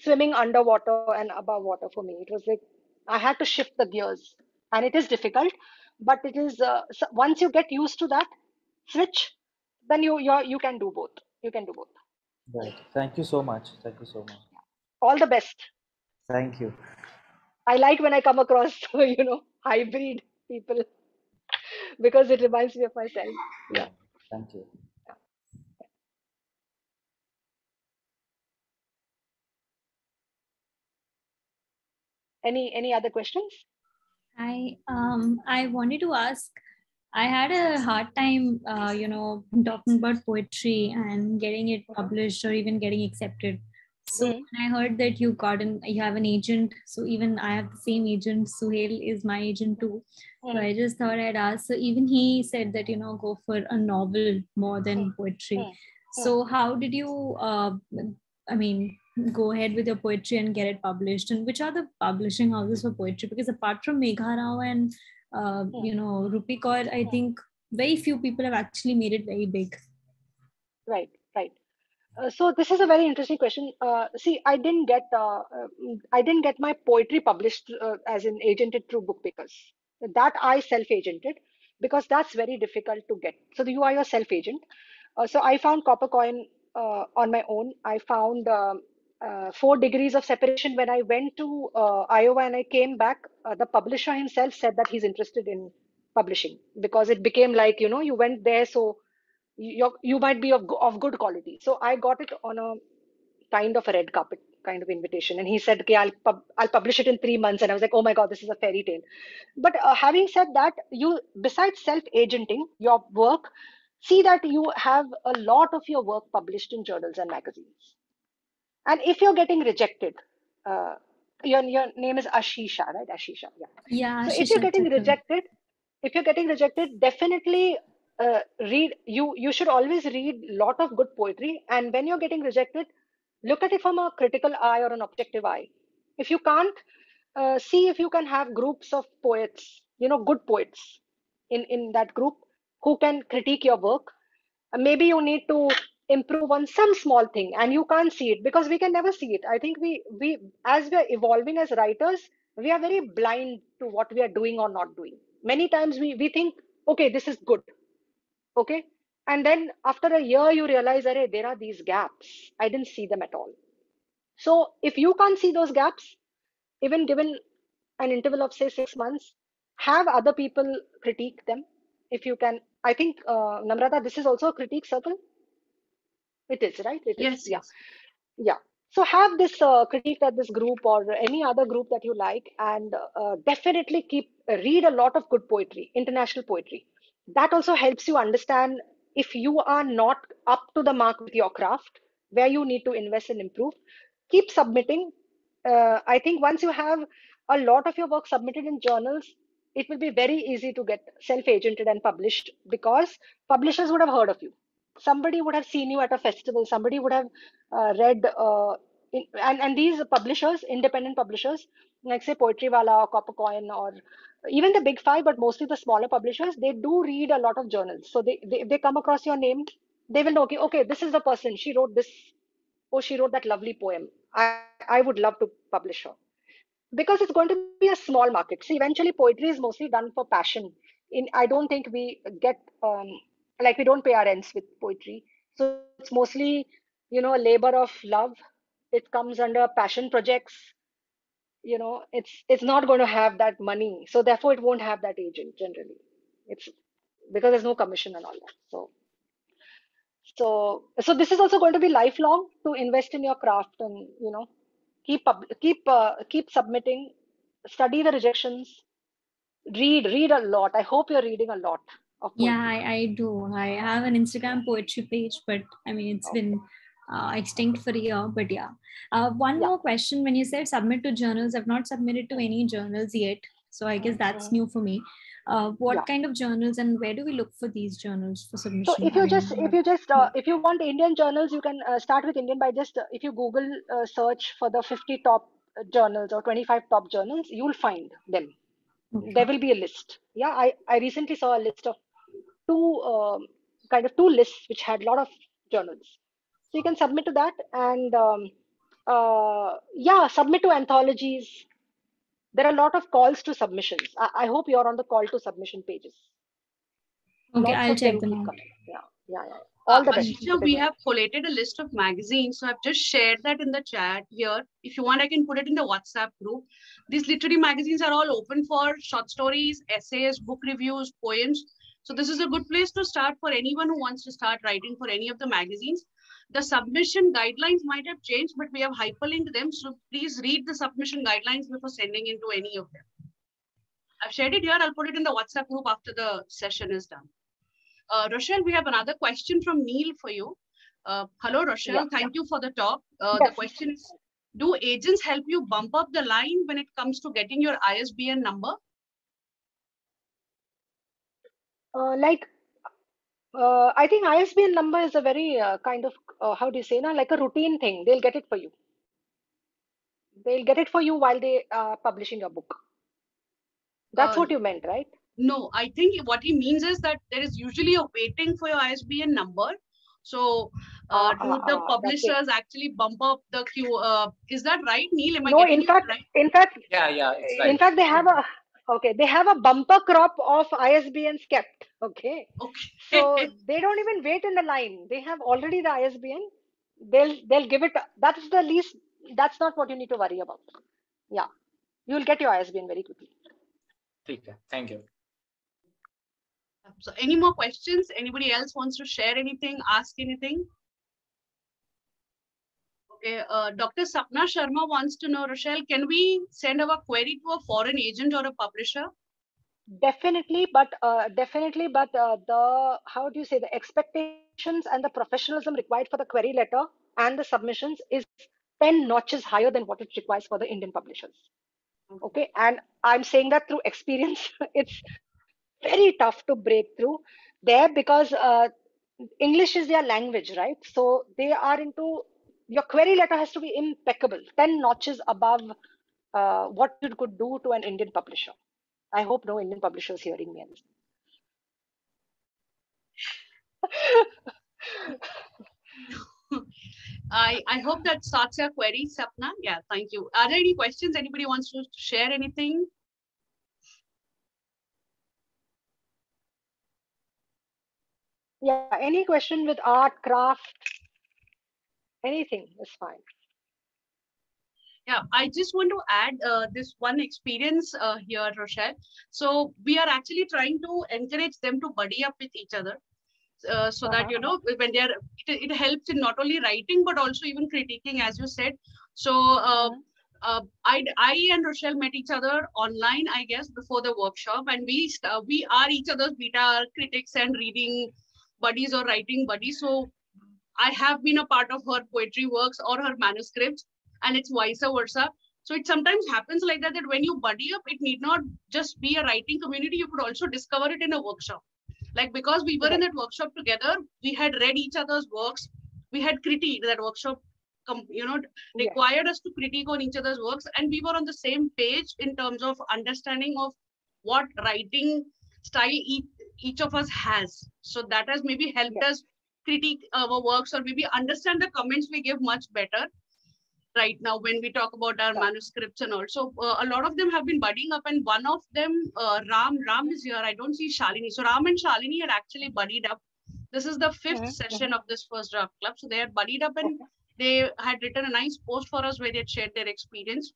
swimming underwater and above water for me. It was like i had to shift the gears. And it is difficult but it is uh, so once you get used to that switch then you you you can do both. You can do both. Right. Thank you so much. Thank you so much. All the best thank you. I like when i come across you know hybrid people because it reminds me of myself. Yeah thank you. Any any other questions? I um i wanted to ask i had a hard time uh, you know talking about poetry and getting it published or even getting accepted so mm. when i heard that you got an you have an agent so even i have the same agent suhail is my agent too. Mm. so i just thought i'd ask. So even he said that you know go for a novel more than poetry. So how did you uh, i mean go ahead with your poetry and get it published? And which are the publishing houses for poetry? Because apart from megha rao and uh, you know rupi kaur i think very few people have actually made it very big. Right so this is a very interesting question. Uh, see i didn't get uh, i didn't get my poetry published uh, as an agented through book bakers that i self agented because that's very difficult to get. So you are your self agent uh, so i found copper coin on my own. I found um, uh, four degrees of separation. When i went to uh, iowa and i came back uh, the publisher himself said that he's interested in publishing because it became like you know you went there so you you might be of, of good quality so i got it on a kind of a red carpet kind of invitation and he said okay i'll pub- i'll publish it in 3 months and i was like oh my god this is a fairy tale but uh, having said that you besides self agenting your work see that you have a lot of your work published in journals and magazines and if you're getting rejected, uh, your, your name is Ashisha, right? Ashisha, yeah. Yeah. So if you're getting rejected, if you're getting rejected, definitely uh, read. You you should always read a lot of good poetry, and when you're getting rejected, look at it from a critical eye or an objective eye. If you can't, uh, see if you can have groups of poets, you know, good poets in in that group who can critique your work. maybe you need to improve on some small thing and you can't see it because we can never see it i think we we as we are evolving as writers we are very blind to what we are doing or not doing many times we we think okay this is good okay and then after a year you realize that there are these gaps i didn't see them at all so if you can't see those gaps even given an interval of say 6 months have other people critique them if you can i think uh, namrata this is also a critique circle it is, right? It yes. Is. Yeah. Yeah. So have this uh, critique at this group or any other group that you like, and uh, definitely keep read a lot of good poetry, international poetry. That also helps you understand if you are not up to the mark with your craft, where you need to invest and improve. Keep submitting. Uh, I think once you have a lot of your work submitted in journals, it will be very easy to get self-agented and published because publishers would have heard of you somebody would have seen you at a festival somebody would have uh, read uh, in, and and these publishers independent publishers like say poetry wala or copper coin or even the big five but mostly the smaller publishers they do read a lot of journals. So they they, they come across your name they will know okay okay this is the person. She wrote this oh she wrote that lovely poem. I i would love to publish her. Because it's going to be a small market. See eventually poetry is mostly done for passion. In i don't think we get um, like we don't pay our rents with poetry. So it's mostly you know a labor of love. It comes under passion projects you know it's it's not going to have that money so therefore it won't have that agent generally It's because there's no commission and all that. So, so, so this is also going to be lifelong to invest in your craft and you know keep up, keep uh, keep submitting, study the rejections, read read a lot. I hope you're reading a lot. Of yeah, I, I do. I have an Instagram poetry page, but I mean it's okay. been uh, extinct for a year. But yeah, uh, one yeah. more question. When you said submit to journals, I've not submitted to any journals yet, so I guess that's mm-hmm. new for me. Uh, what yeah. kind of journals and where do we look for these journals for submission? So if you just if you just uh, if you want Indian journals, you can uh, start with Indian by just uh, if you Google uh, search for the 50 top journals or 25 top journals, you'll find them. Okay. There will be a list. Yeah, I I recently saw a list of two um, kind of two lists which had a lot of journals. So you can submit to that and um, uh, yeah, submit to anthologies, there are a lot of calls to submissions. I, I hope you're on the call to submission pages. Okay, Lots I'll check them out. Yeah, yeah, yeah. All the best. we have collated a list of magazines. So I've just shared that in the chat here. If you want, I can put it in the WhatsApp group. These literary magazines are all open for short stories, essays, book reviews, poems. So this is a good place to start for anyone who wants to start writing for any of the magazines. The submission guidelines might have changed, but we have hyperlinked them. So please read the submission guidelines before sending into any of them. I've shared it here. I'll put it in the WhatsApp group after the session is done. Uh, Rochelle, we have another question from Neil for you. Uh, hello, Rochelle. Yeah, Thank yeah. you for the talk. Uh, yes. The question is, do agents help you bump up the line when it comes to getting your ISBN number? Uh, like uh, I think ISBN number is a very uh, kind of uh, how do you say now like a routine thing. They'll get it for you. They'll get it for you while they are publishing your book. That's what you meant, right? No, I think what he means is that there is usually a waiting for your ISBN number. So, uh, do uh, the publishers actually bump up the queue? Uh, is that right, Neil? Am I no, in fact, right? in fact, yeah, yeah. Right. In fact, they have a okay they have a bumper crop of isbns kept okay? Okay. So they don't even wait in the line. They have already the isbn they'll they'll give it that's the least that's not what you need to worry about. Yeah you'll get your isbn very quickly. Thank you. So any more questions? Anybody else wants to share anything ask anything Okay, uh, Dr. Sapna Sharma wants to know, Rochelle, can we send our query to a foreign agent or a publisher? Definitely, but uh, definitely, but uh, the how do you say the expectations and the professionalism required for the query letter and the submissions is 10 notches higher than what it requires for the Indian publishers. Okay, and I'm saying that through experience. it's very tough to break through there because uh, English is their language, right? So they are into your query letter has to be impeccable, 10 notches above uh, what you could do to an Indian publisher. I hope no Indian publisher is hearing me. I, I hope that starts your query, Sapna. Yeah, thank you. Are there any questions? Anybody wants to share anything? Yeah, any question with art, craft, anything is fine yeah i just want to add uh, this one experience uh, here rochelle so we are actually trying to encourage them to buddy up with each other uh, so uh-huh. that you know when they are it, it, helps in not only writing but also even critiquing as you said so uh, uh-huh. uh, I, I and Rochelle met each other online, I guess, before the workshop, and we we are each other's beta critics and reading buddies or writing buddies. So I have been a part of her poetry works or her manuscripts, and it's vice versa. So it sometimes happens like that, that when you buddy up, it need not just be a writing community, you could also discover it in a workshop. Like because we were in that workshop together, we had read each other's works, we had critiqued that workshop um, you know required us to critique on each other's works and we were on the same page in terms of understanding of what writing style each, each of us has so that has maybe helped yeah. us critique our works or maybe understand the comments we give much better right now when we talk about our manuscripts and also uh, a lot of them have been budding up and one of them uh, ram ram is here. I don't see shalini. So ram and shalini had actually buddied up. This is the 5th mm-hmm. session of this first draft club. So they had buddied up and they had written a nice post for us where they had shared their experience.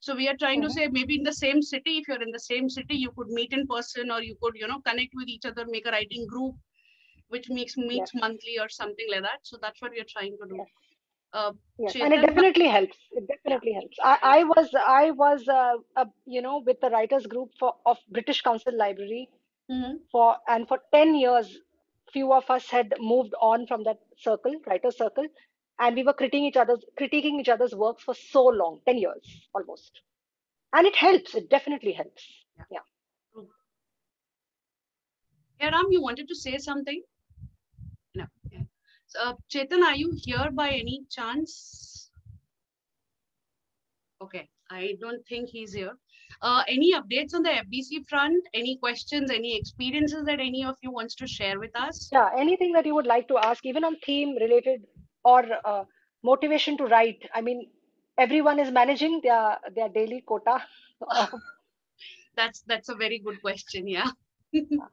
So we are trying to say maybe in the same city, if you're in the same city, you could meet in person or you could, you know, connect with each other, make a writing group, which meets meets monthly or something like that. So that's what we are trying to do. Yes. Uh, Yes, and it definitely helps. It definitely helps. I, I was I was uh, uh, you know with the writers group for of British Council Library mhm. for and for 10 years few of us had moved on from that circle writer circle and we were critiquing each other's critiquing each other's works for so long 10 years almost and it helps it definitely helps yeah Yeah, Ram, you wanted to say something? No. Yeah. So, uh, Chetan, are you here by any chance? Okay, I don't think he's here. Uh, any updates on the FDC front? Any questions? Any experiences that any of you wants to share with us? yeah anything that you would like to ask even on theme related or uh, motivation to write i mean everyone is managing their their daily quota That's that's a very good question. Yeah. yeah.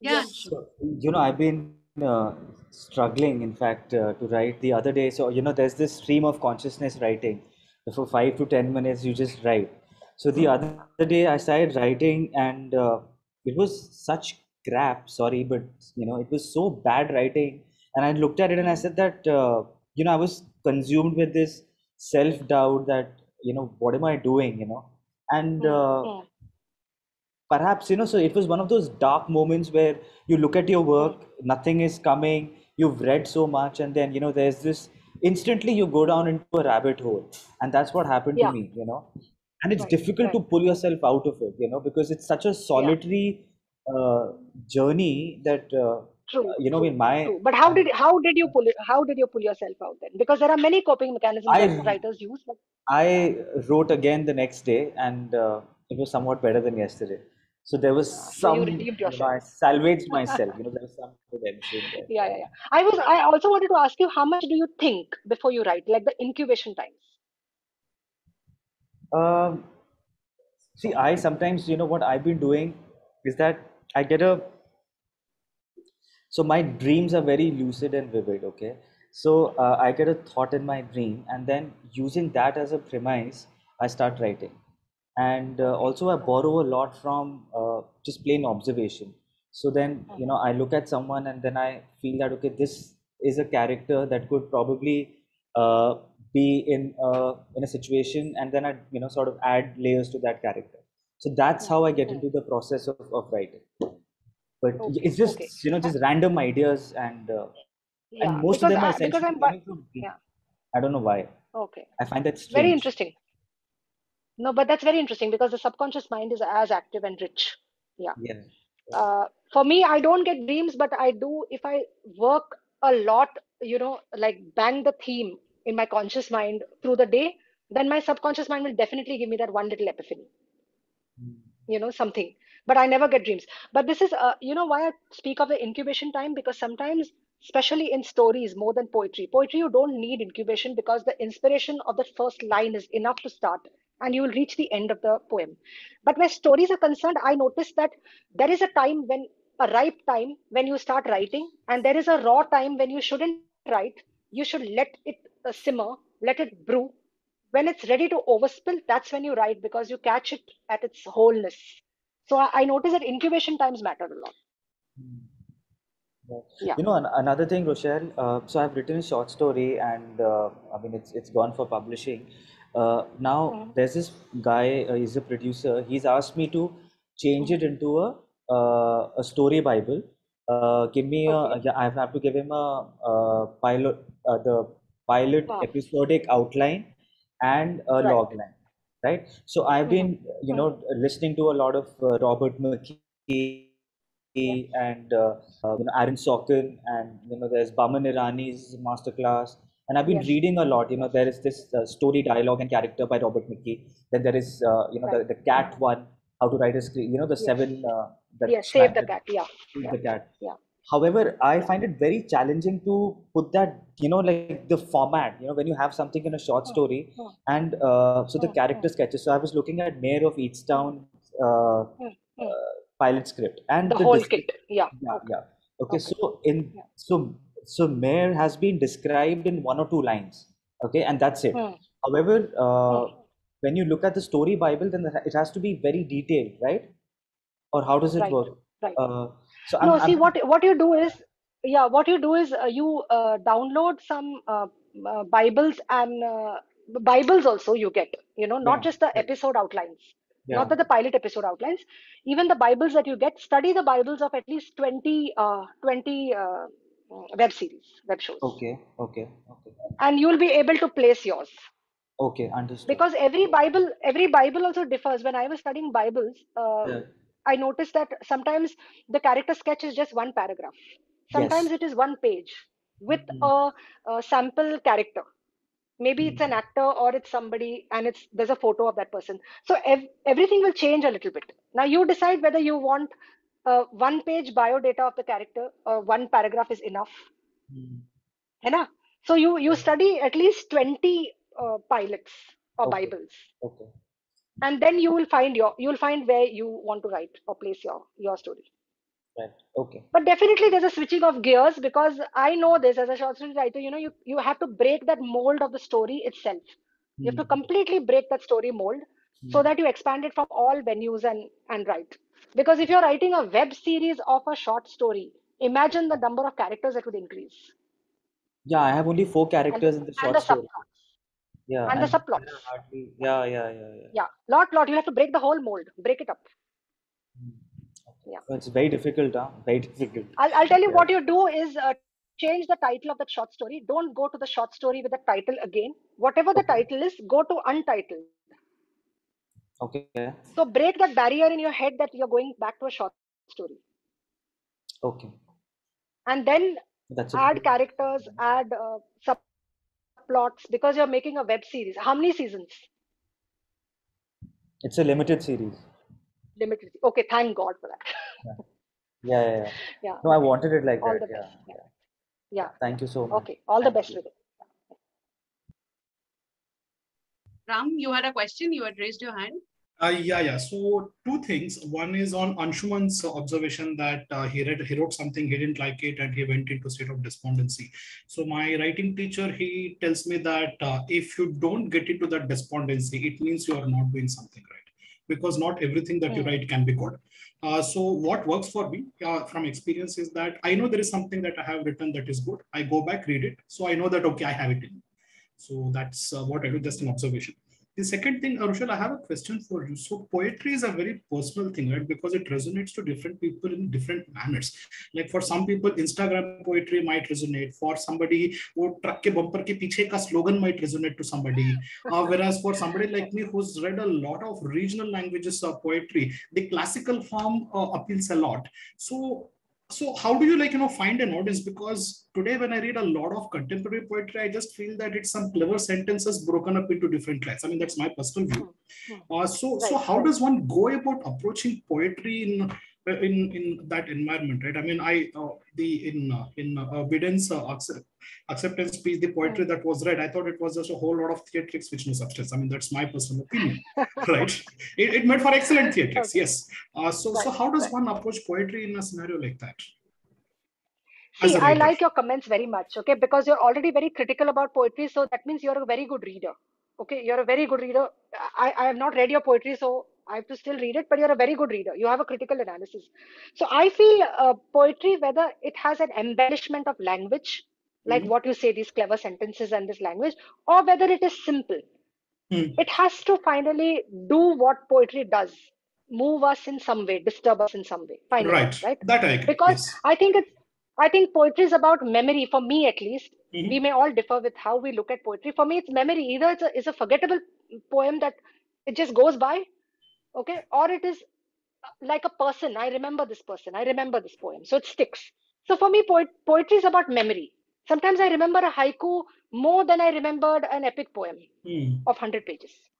Yes. So, you know, I've been uh, struggling, in fact, uh, to write the other day. So, you know, there's this stream of consciousness writing. For five to 10 minutes, you just write. So, the other day, I started writing, and uh, it was such crap. Sorry, but, you know, it was so bad writing. And I looked at it and I said that, uh, you know, I was consumed with this self doubt that, you know, what am I doing, you know? And, Mm, uh. Perhaps you know so it was one of those dark moments where you look at your work nothing is coming you've read so much and then you know there's this instantly you go down into a rabbit hole and that's what happened Yeah. to me you know and it's Right, difficult to pull yourself out of it you know because it's such a solitary uh, journey that uh, True. you know true, in my true. But how did how did you pull it? How did you pull yourself out then? Because there are many coping mechanisms I- that writers use. But I wrote again the next day, and uh, it was somewhat better than yesterday. So there was so some, you redeemed you know, I salvaged myself. You know, there was some redemption there. yeah, yeah, yeah. I was. I also wanted to ask you, how much do you think before you write? Like the incubation times. Um, see, I sometimes, you know, what I've been doing is that I get a. So my dreams are very lucid and vivid. Okay, so uh, I get a thought in my dream, and then using that as a premise, I start writing. And uh, also, I borrow a lot from uh, just plain observation. So then, you know, I look at someone, and then I feel that okay, this is a character that could probably uh, be in a, in a situation and then I you know sort of add layers to that character. So that's how I get into the process of, of writing. But Okay, it's just okay. you know just random ideas and uh, Yeah, and most because of them are I, because essentially I'm. bu- coming from dreams. yeah. I don't know why. Okay. I find that Very interesting. No, but that's very interesting because the subconscious mind is as active and rich. Yeah. Uh, for me, I don't get dreams, but I do if I work a lot, you know, like bang the theme in my conscious mind through the day, then my subconscious mind will definitely give me that one little epiphany, you know, something. But I never get dreams. But this is, uh, you know, why I speak of the incubation time because sometimes, especially in stories more than poetry, poetry you don't need incubation because the inspiration of the first line is enough to start and you will reach the end of the poem. But where stories are concerned, I noticed that there is a time when a ripe time when you start writing, and there is a raw time when you shouldn't write. You should let it uh, simmer, let it brew. When it's ready to overspill, that's when you write because you catch it at its wholeness. So I, I noticed that incubation times matter a lot. Yeah. You know, an- another thing, Rochelle. Uh, so I've written a short story, and uh, I mean, it's it's gone for publishing. Uh, now Mhm. there's this guy. Uh, he's a producer. He's asked me to change it into a uh, a story bible. Uh, give me a. Okay. Yeah, I have to give him a, uh pilot, uh, the pilot Wow. episodic outline and a Right. log line. Right. So I've been, you know, listening to a lot of uh, Robert McKee and uh, uh, you know Aaron Sorkin and you know there's Boman Irani's masterclass and I've been Yes. reading a lot you know there is this uh, story dialogue and character by Robert McKee then there is uh, you know Right. the, the cat one how to write a screen you know the Yes. seven uh, that Yes, save the cat. Yeah. Save Yeah. the cat Yeah. however I find it very challenging to put that you know like the format you know when you have something in a short story and uh, so the character sketches so I was looking at Mare of Easttown uh, Hmm. Hmm. uh, pilot script and The whole descrip- kit. Yeah. yeah, Okay. yeah. Okay, Okay. so in Yeah. so so Mare has been described in one or two lines. Okay, and that's it. Hmm. However, uh, Hmm. when you look at the story Bible, then it has to be very detailed, right? Or how does it Right, work? right. Uh, so I'm, no see I'm- what what you do is yeah what you do is uh, you uh, download some uh, uh, bibles and uh, bibles also you get you know not Yeah, just the episode outlines yeah, not that the pilot episode outlines even the bibles that you get study the bibles of at least 20 uh, 20 uh, web series web shows okay, okay, okay, and you will be able to place yours okay, understood. because every bible every bible also differs when i was studying bibles uh, Yeah. i noticed that sometimes the character sketch is just one paragraph sometimes Yes. it is one page with Mhm. a, a sample character maybe it's an Mhm. actor or it's somebody and it's there's a photo of that person so ev- everything will change a little bit now you decide whether you want uh, one page bio data of the character or one paragraph is enough Mm. ना so you you study at least 20 uh, pilots or Okay. bibles Okay. and then you will find your you will find where you want to write or place your your story Right. Okay. but definitely there's a switching of gears because i know this as a short story writer you know you, you have to break that mold of the story itself you have to Mm. completely break that story mold so Mm. that you expand it from all venues and and write because if you're writing a web series of a short story imagine the number of characters that would increase Yeah, I have only four and, characters in the and short the story. subplots Yeah, and the and subplots hardly. Yeah, yeah, yeah, yeah. yeah lot lot you have to break the whole mold break it up Mm. Okay. Yeah. So it's very difficult, huh? Very difficult. I'll, I'll tell you Yeah. what you do is uh, change the title of that short story. Don't go to the short story with the title again. Whatever the Okay. title is, go to untitled. Okay. So break that barrier in your head that you're going back to a short story. Okay. And then That's a add good. characters, add uh, subplots because you're making a web series. How many seasons? It's a limited series. Limited. Okay, thank God for that. Yeah, yeah, yeah. yeah. No, I wanted it like All that. the Yeah. best. Yeah. Yeah. Thank you so much. Okay. All the best you. with it. Ram, you had a question. You had raised your hand. Uh, yeah, yeah. So two things. One is on Anshuman's observation that uh, he read, he wrote something, he didn't like it, and he went into state of despondency. So my writing teacher, he tells me that uh, if you don't get into that despondency, it means you are not doing something right, because not everything that you Hmm. write can be good. Uh, so what works for me uh, from experience is that I know there is something that I have written that is good. I go back, read it, so I know that okay, I have it in. So that's uh, what I do, just an observation. The second thing, Rochelle, I have a question for you. So poetry is a very personal thing, right? Because it resonates to different people in different manners. Like for some people, Instagram poetry might resonate. For somebody, wo truck ke bumper ke piche ka slogan might resonate to somebody. Uh, whereas for somebody like me who's read a lot of regional languages of poetry, the classical form uh, appeals a lot. So so how do you like you know find an audience? Because today when i read a lot of contemporary poetry i just feel that it's some clever sentences broken up into different lines. I mean that's my personal view. Hmm, hmm, hmm. Uh, so so how does one go about approaching poetry in in in that environment right i mean i uh, the in uh, in uh, biden's uh, accept, acceptance speech the poetry that was read i thought it was just a whole lot of theatrics which no substance i mean that's my personal opinion right it, it made for excellent theatrics Okay. yes uh, so so how does right. one approach poetry in a scenario like that See, I like your comments very much, okay, because you're already very critical about poetry, so that means you're a very good reader. Okay, you're a very good reader. I, I have not read your poetry, so I have to still read it, but you're a very good reader. You have a critical analysis. So I feel uh, poetry, whether it has an embellishment of language, like Mhm. what you say, these clever sentences and this language, or whether it is simple, Hmm. it has to finally do what poetry does move us in some way, disturb us in some way. Finally, right right? that i agree because yes I think it's I think poetry is about memory for me at least. Mhm. We may all differ with how we look at poetry. For me, it's memory. Either it's a, it's a forgettable poem that it just goes by, okay, or it is uh, like a person. I remember this person. I remember this poem, so it sticks. So for me, poet, poetry is about memory. Sometimes I remember a haiku more than I remembered an epic poem Hmm. of 100 pages.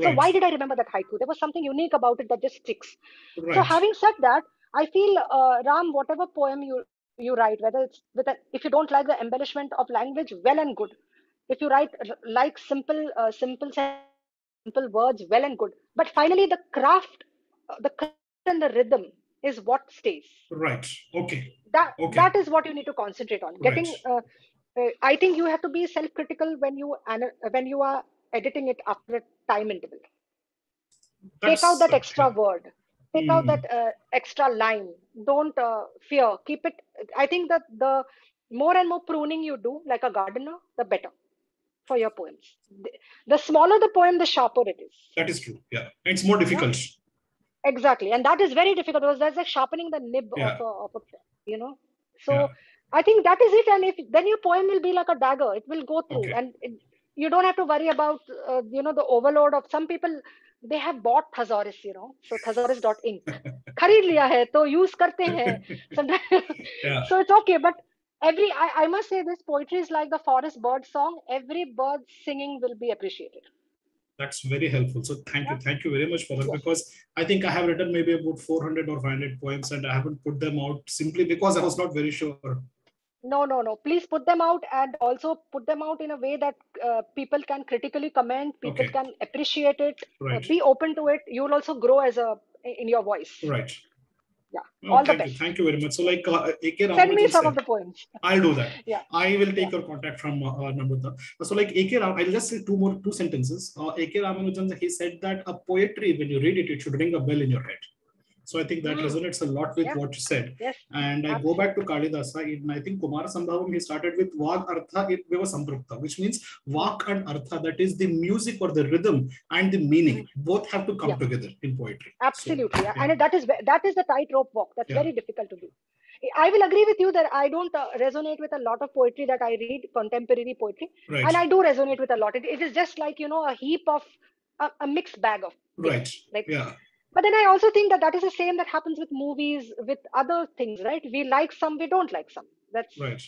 So why did I remember that haiku? There was something unique about it that just sticks. right So having said that, I feel uh, Ram, whatever poem you you write, whether it's with a, if you don't like the embellishment of language, well and good. If you write like simple uh, simple simple words, well and good. But finally, the craft, uh, the craft and the rhythm is what stays. right okay That Okay. that is what you need to concentrate on. Getting. Right. Uh, uh, I think you have to be self-critical when you when you are editing it after a time interval. That's, Take out that extra yeah. word. Take out Hmm. that uh, extra line. Don't uh, fear. Keep it. I think that the more and more pruning you do, like a gardener, the better for your poems. The, the smaller the poem, the sharper it is. That is true. Yeah. It's more difficult. Exactly, and that is very difficult because that's like sharpening the nib Yeah. of a, of a, you know. So Yeah. I think that is it, and if then your poem will be like a dagger, it will go through, Okay. and it, you don't have to worry about uh, you know the overload of some people. They have bought thesaurus, you know, so thesaurus.inc. खरीद लिया है तो use करते हैं. Sometimes, Yeah. so it's okay, but every I, I must say this poetry is like the forest bird song. Every bird singing will be appreciated. That's very helpful. So thank you, thank you very much for that Yes. because I think I have written maybe about 400 or 500 poems and I haven't put them out simply because I was not very sure. No, no, no. Please put them out and also put them out in a way that uh, people can critically comment, people Okay. can appreciate it, uh, be open to it. You will also grow as a in your voice. Right. Yeah. All the thank you. best. Thank you very much. So like uh, AK Send me some said- of the poems. I'll do that. Yeah. I will take Yeah. your contact from uh, uh, Namrata. So like AK, Ram- I'll just say two more two sentences. Uh, AK Ramanujan, he said that a poetry, when you read it, it should ring a bell in your head. So I think that Mm. resonates a lot with Yeah. what you said. Yes. And I go back to Kalidasa. In, I think Kumara Sambhavam, he started with Vag Artha Viva Samprukta, which means Vak and Artha, that is the music or the rhythm and the meaning, both have to come. Yeah. together in poetry. Absolutely, yeah. and that is that is the tightrope walk. That's very difficult to do. I will agree with you that I don't uh, resonate with a lot of poetry that I read, contemporary poetry, Right. and I do resonate with a lot. It, it is just like you know a heap of a, a mixed bag of right. like Yeah. But then I also think that that is the same that happens with movies, with other things, right? We like some, we don't like some. That's Right.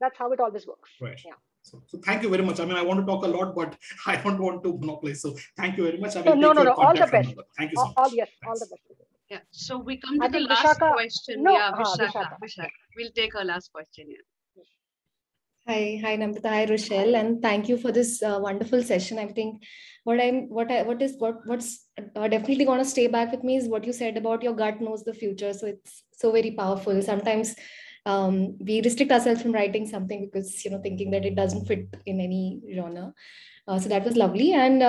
that's how it always works. Right. Yeah. So, so thank you very much. I mean, I want to talk a lot, but I don't want to monopolize. So thank you very much. I will No, no, no, all the best. number. Thank you so All, much. all yes, all the best. Yeah. So we come to I the last Vishaka- question. no, yeah, ah, Vishaka. Vishaka. Vishaka. We'll take her last question. Yeah. Hi, hi, Namrata. Hi, Rochelle, and thank you for this uh, wonderful session. I think what I'm, what I, what is, what, what's uh, definitely going to stay back with me is what you said about your gut knows the future. So it's so very powerful. Sometimes um, we restrict ourselves from writing something because you know thinking that it doesn't fit in any genre. Uh, so that was lovely, and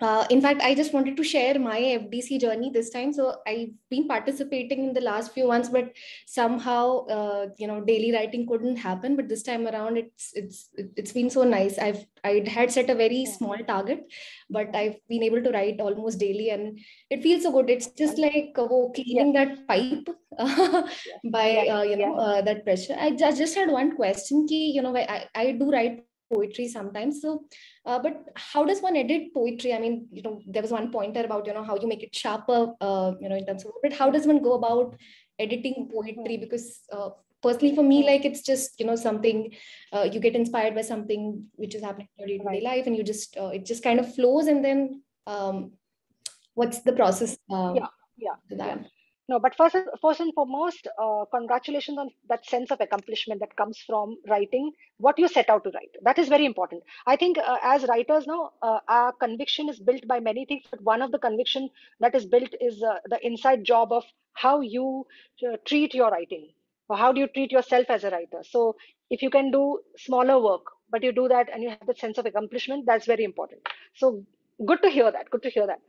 uh, in fact, I just wanted to share my FDC journey this time. So I've been participating in the last few months, but somehow, uh, you know, daily writing couldn't happen. But this time around, it's it's it's been so nice. I've I had set a very Yeah. small target, but I've been able to write almost daily, and it feels so good. It's just like uh, oh, cleaning that pipe by uh, you know uh, that pressure. I just, just had one question. Ki, you know, I, I do write poetry sometimes. So, uh, but how does one edit poetry? I mean, you know, there was one pointer about you know how you make it sharper, uh, you know, in terms of. But how does one go about editing poetry? Because uh, personally, for me, like it's just you know something uh, you get inspired by something which is happening in your day-to-day life, and you just uh, it just kind of flows, and then um, what's the process? Um, Yeah, yeah, to that? No, but first, and- first and foremost, uh, congratulations on that sense of accomplishment that comes from writing what you set out to write. That is very important. I think uh, as writers now, uh, our conviction is built by many things, but one of the conviction that is built is uh, the inside job of how you uh, treat your writing or how do you treat yourself as a writer. So if you can do smaller work, but you do that and you have that sense of accomplishment, that's very important. So good to hear that. Good to hear that.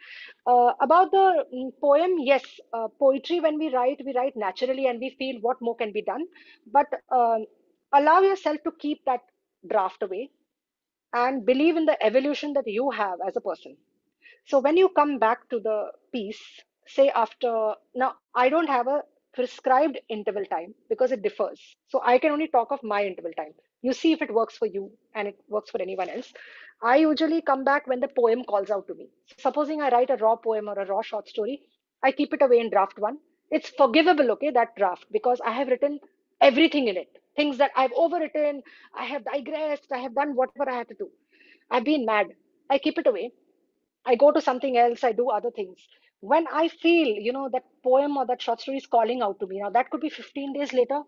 Uh, about the mm, poem, yes, uh, poetry, when we write, we write naturally and we feel what more can be done. But um, allow yourself to keep that draft away and believe in the evolution that you have as a person. So when you come back to the piece, say after, now I don't have a prescribed interval time because it differs. So I can only talk of my interval time. You see if it works for you and it works for anyone else. I usually come back when the poem calls out to me. Supposing I write a raw poem or a raw short story, I keep it away in draft one. It's forgivable, okay, that draft, because I have written everything in it. Things that I've overwritten, I have digressed, I have done whatever I had to do. I've been mad. I keep it away. I go to something else, I do other things. When I feel, you know, that poem or that short story is calling out to me, now that could be 15 days later,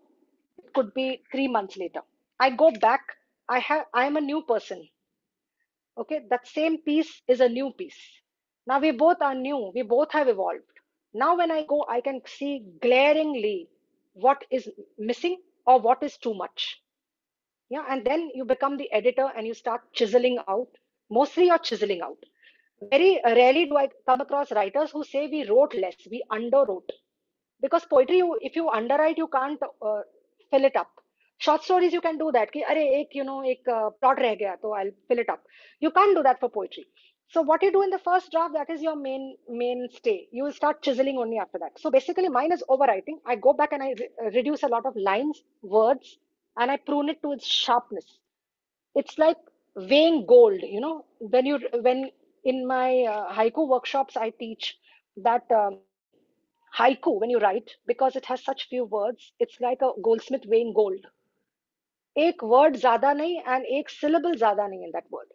it could be three months later. I go back, I have I am a new person. Okay, that same piece is a new piece. Now we both are new, we both have evolved. Now when I go, I can see glaringly what is missing or what is too much. Yeah, and then you become the editor and you start chiseling out Mostly you're chiseling out. Very rarely do I come across writers who say we wrote less, we underwrote. Because poetry, if you underwrite, you can't uh, fill it up. Short stories, you can do that. Ki, Arey, ek, you know, ek uh, plot reh gaya, so I'll fill it up. You can't do that for poetry. So what you do in the first draft, that is your main mainstay. You will start chiseling only after that. So basically, mine is overwriting. I go back and I re reduce a lot of lines, words, and I prune it to its sharpness. It's like weighing gold. You know, when you when in my uh, haiku workshops, I teach that um, haiku when you write because it has such few words. It's like a goldsmith weighing gold. एक word ज्यादा नहीं and एक syllable ज्यादा नहीं in that word.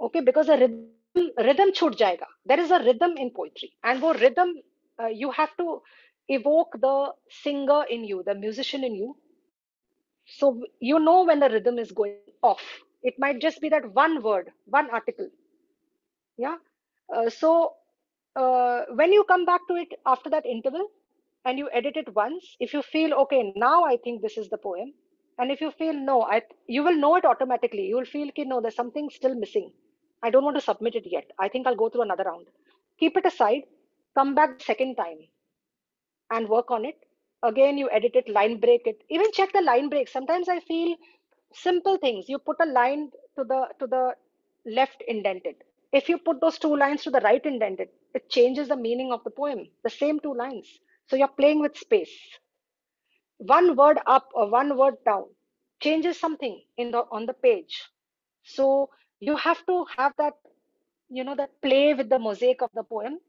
Okay, because a rhythm rhythm छूट जाएगा. There is a rhythm in poetry, and वो rhythm uh, you have to evoke the singer in you, the musician in you. So you know when the rhythm is going off. It might just be that one word, one article. Yeah. Uh, so uh, when you come back to it after that interval and you edit it once, if you feel okay, now I think this is the poem, and if you feel no, I you will know it automatically. You will feel okay, no, there's something still missing. I don't want to submit it yet. I think I'll go through another round. Keep it aside, come back second time and work on it. Again, you edit it, line break it. Even check the line break. Sometimes I feel simple things. You put a line to the to the left indented. If you put those two lines to the right indented, it changes the meaning of the poem. The same two lines. So you're playing with space. One word up or one word down changes something in the on the page. So you have to have that you know that play with the mosaic of the poem.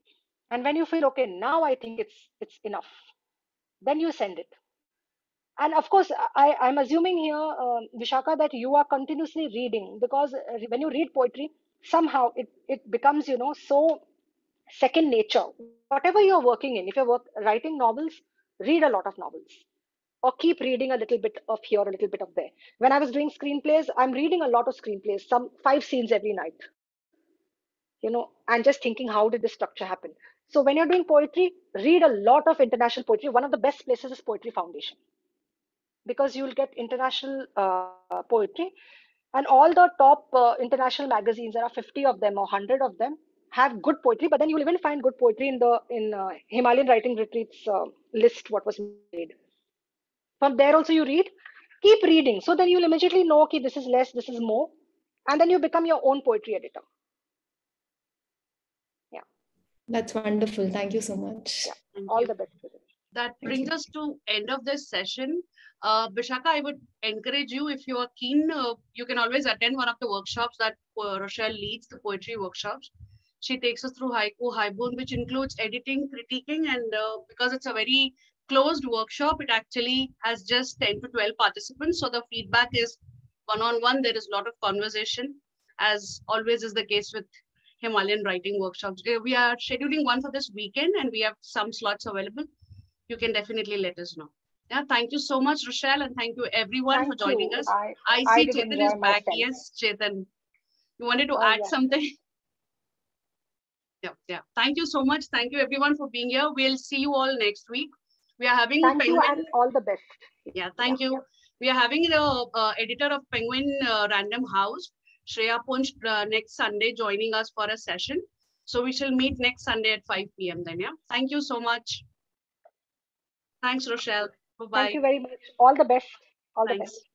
And when you feel okay now i think it's it's enough then you send it. And of course i i'm assuming here uh, vishaka that you are continuously reading because uh, when you read poetry somehow it it becomes you know so second nature. Whatever you're working in if you're work, writing novels read a lot of novels or keep reading a little bit of here, a little bit of there. When I was doing screenplays, I'm reading a lot of screenplays, some five scenes every night, you know, and just thinking, how did this structure happen? So when you're doing poetry, read a lot of international poetry. One of the best places is Poetry Foundation because you'll get international uh, poetry and all the top uh, international magazines there are 50 of them or 100 of them have good poetry but then you'll even find good poetry in the in uh, himalayan writing retreats uh, list what was made from there also you read. Keep reading. So then you'll immediately know, okay, this is less, this is more. And then you become your own poetry editor. Yeah. That's wonderful. Thank you so much. Yeah. All the best. That brings us to end of this session. Uh, Bishaka, I would encourage you if you are keen, uh, you can always attend one of the workshops that uh, Rochelle leads, the poetry workshops. She takes us through haiku, haibun, which includes editing, critiquing, and uh, because it's a very closed workshop, it actually has just 10 to 12 participants. So the feedback is one-on-one. -on -one. There is a lot of conversation, as always is the case with Himalayan writing workshops. Uh, we are scheduling one for this weekend and we have some slots available. You can definitely let us know. Yeah, thank you so much, Rochelle, and thank you everyone thank for joining you. us. I, I see I Chetan is back. Yes, Chetan. You wanted to oh, add yeah. something? Yeah, yeah. Thank you so much. Thank you everyone for being here. We'll see you all next week. We are having thank Penguin. you and all the best. Yeah, thank yeah. you. We are having the uh, editor of Penguin uh, Random House, Shreya Punch, uh, next Sunday joining us for a session. So we shall meet next Sunday at 5 p.m. then, yeah. Thank you so much. Thanks, Rochelle. Bye-bye. Thank you very much. All the best. All Thanks. the best.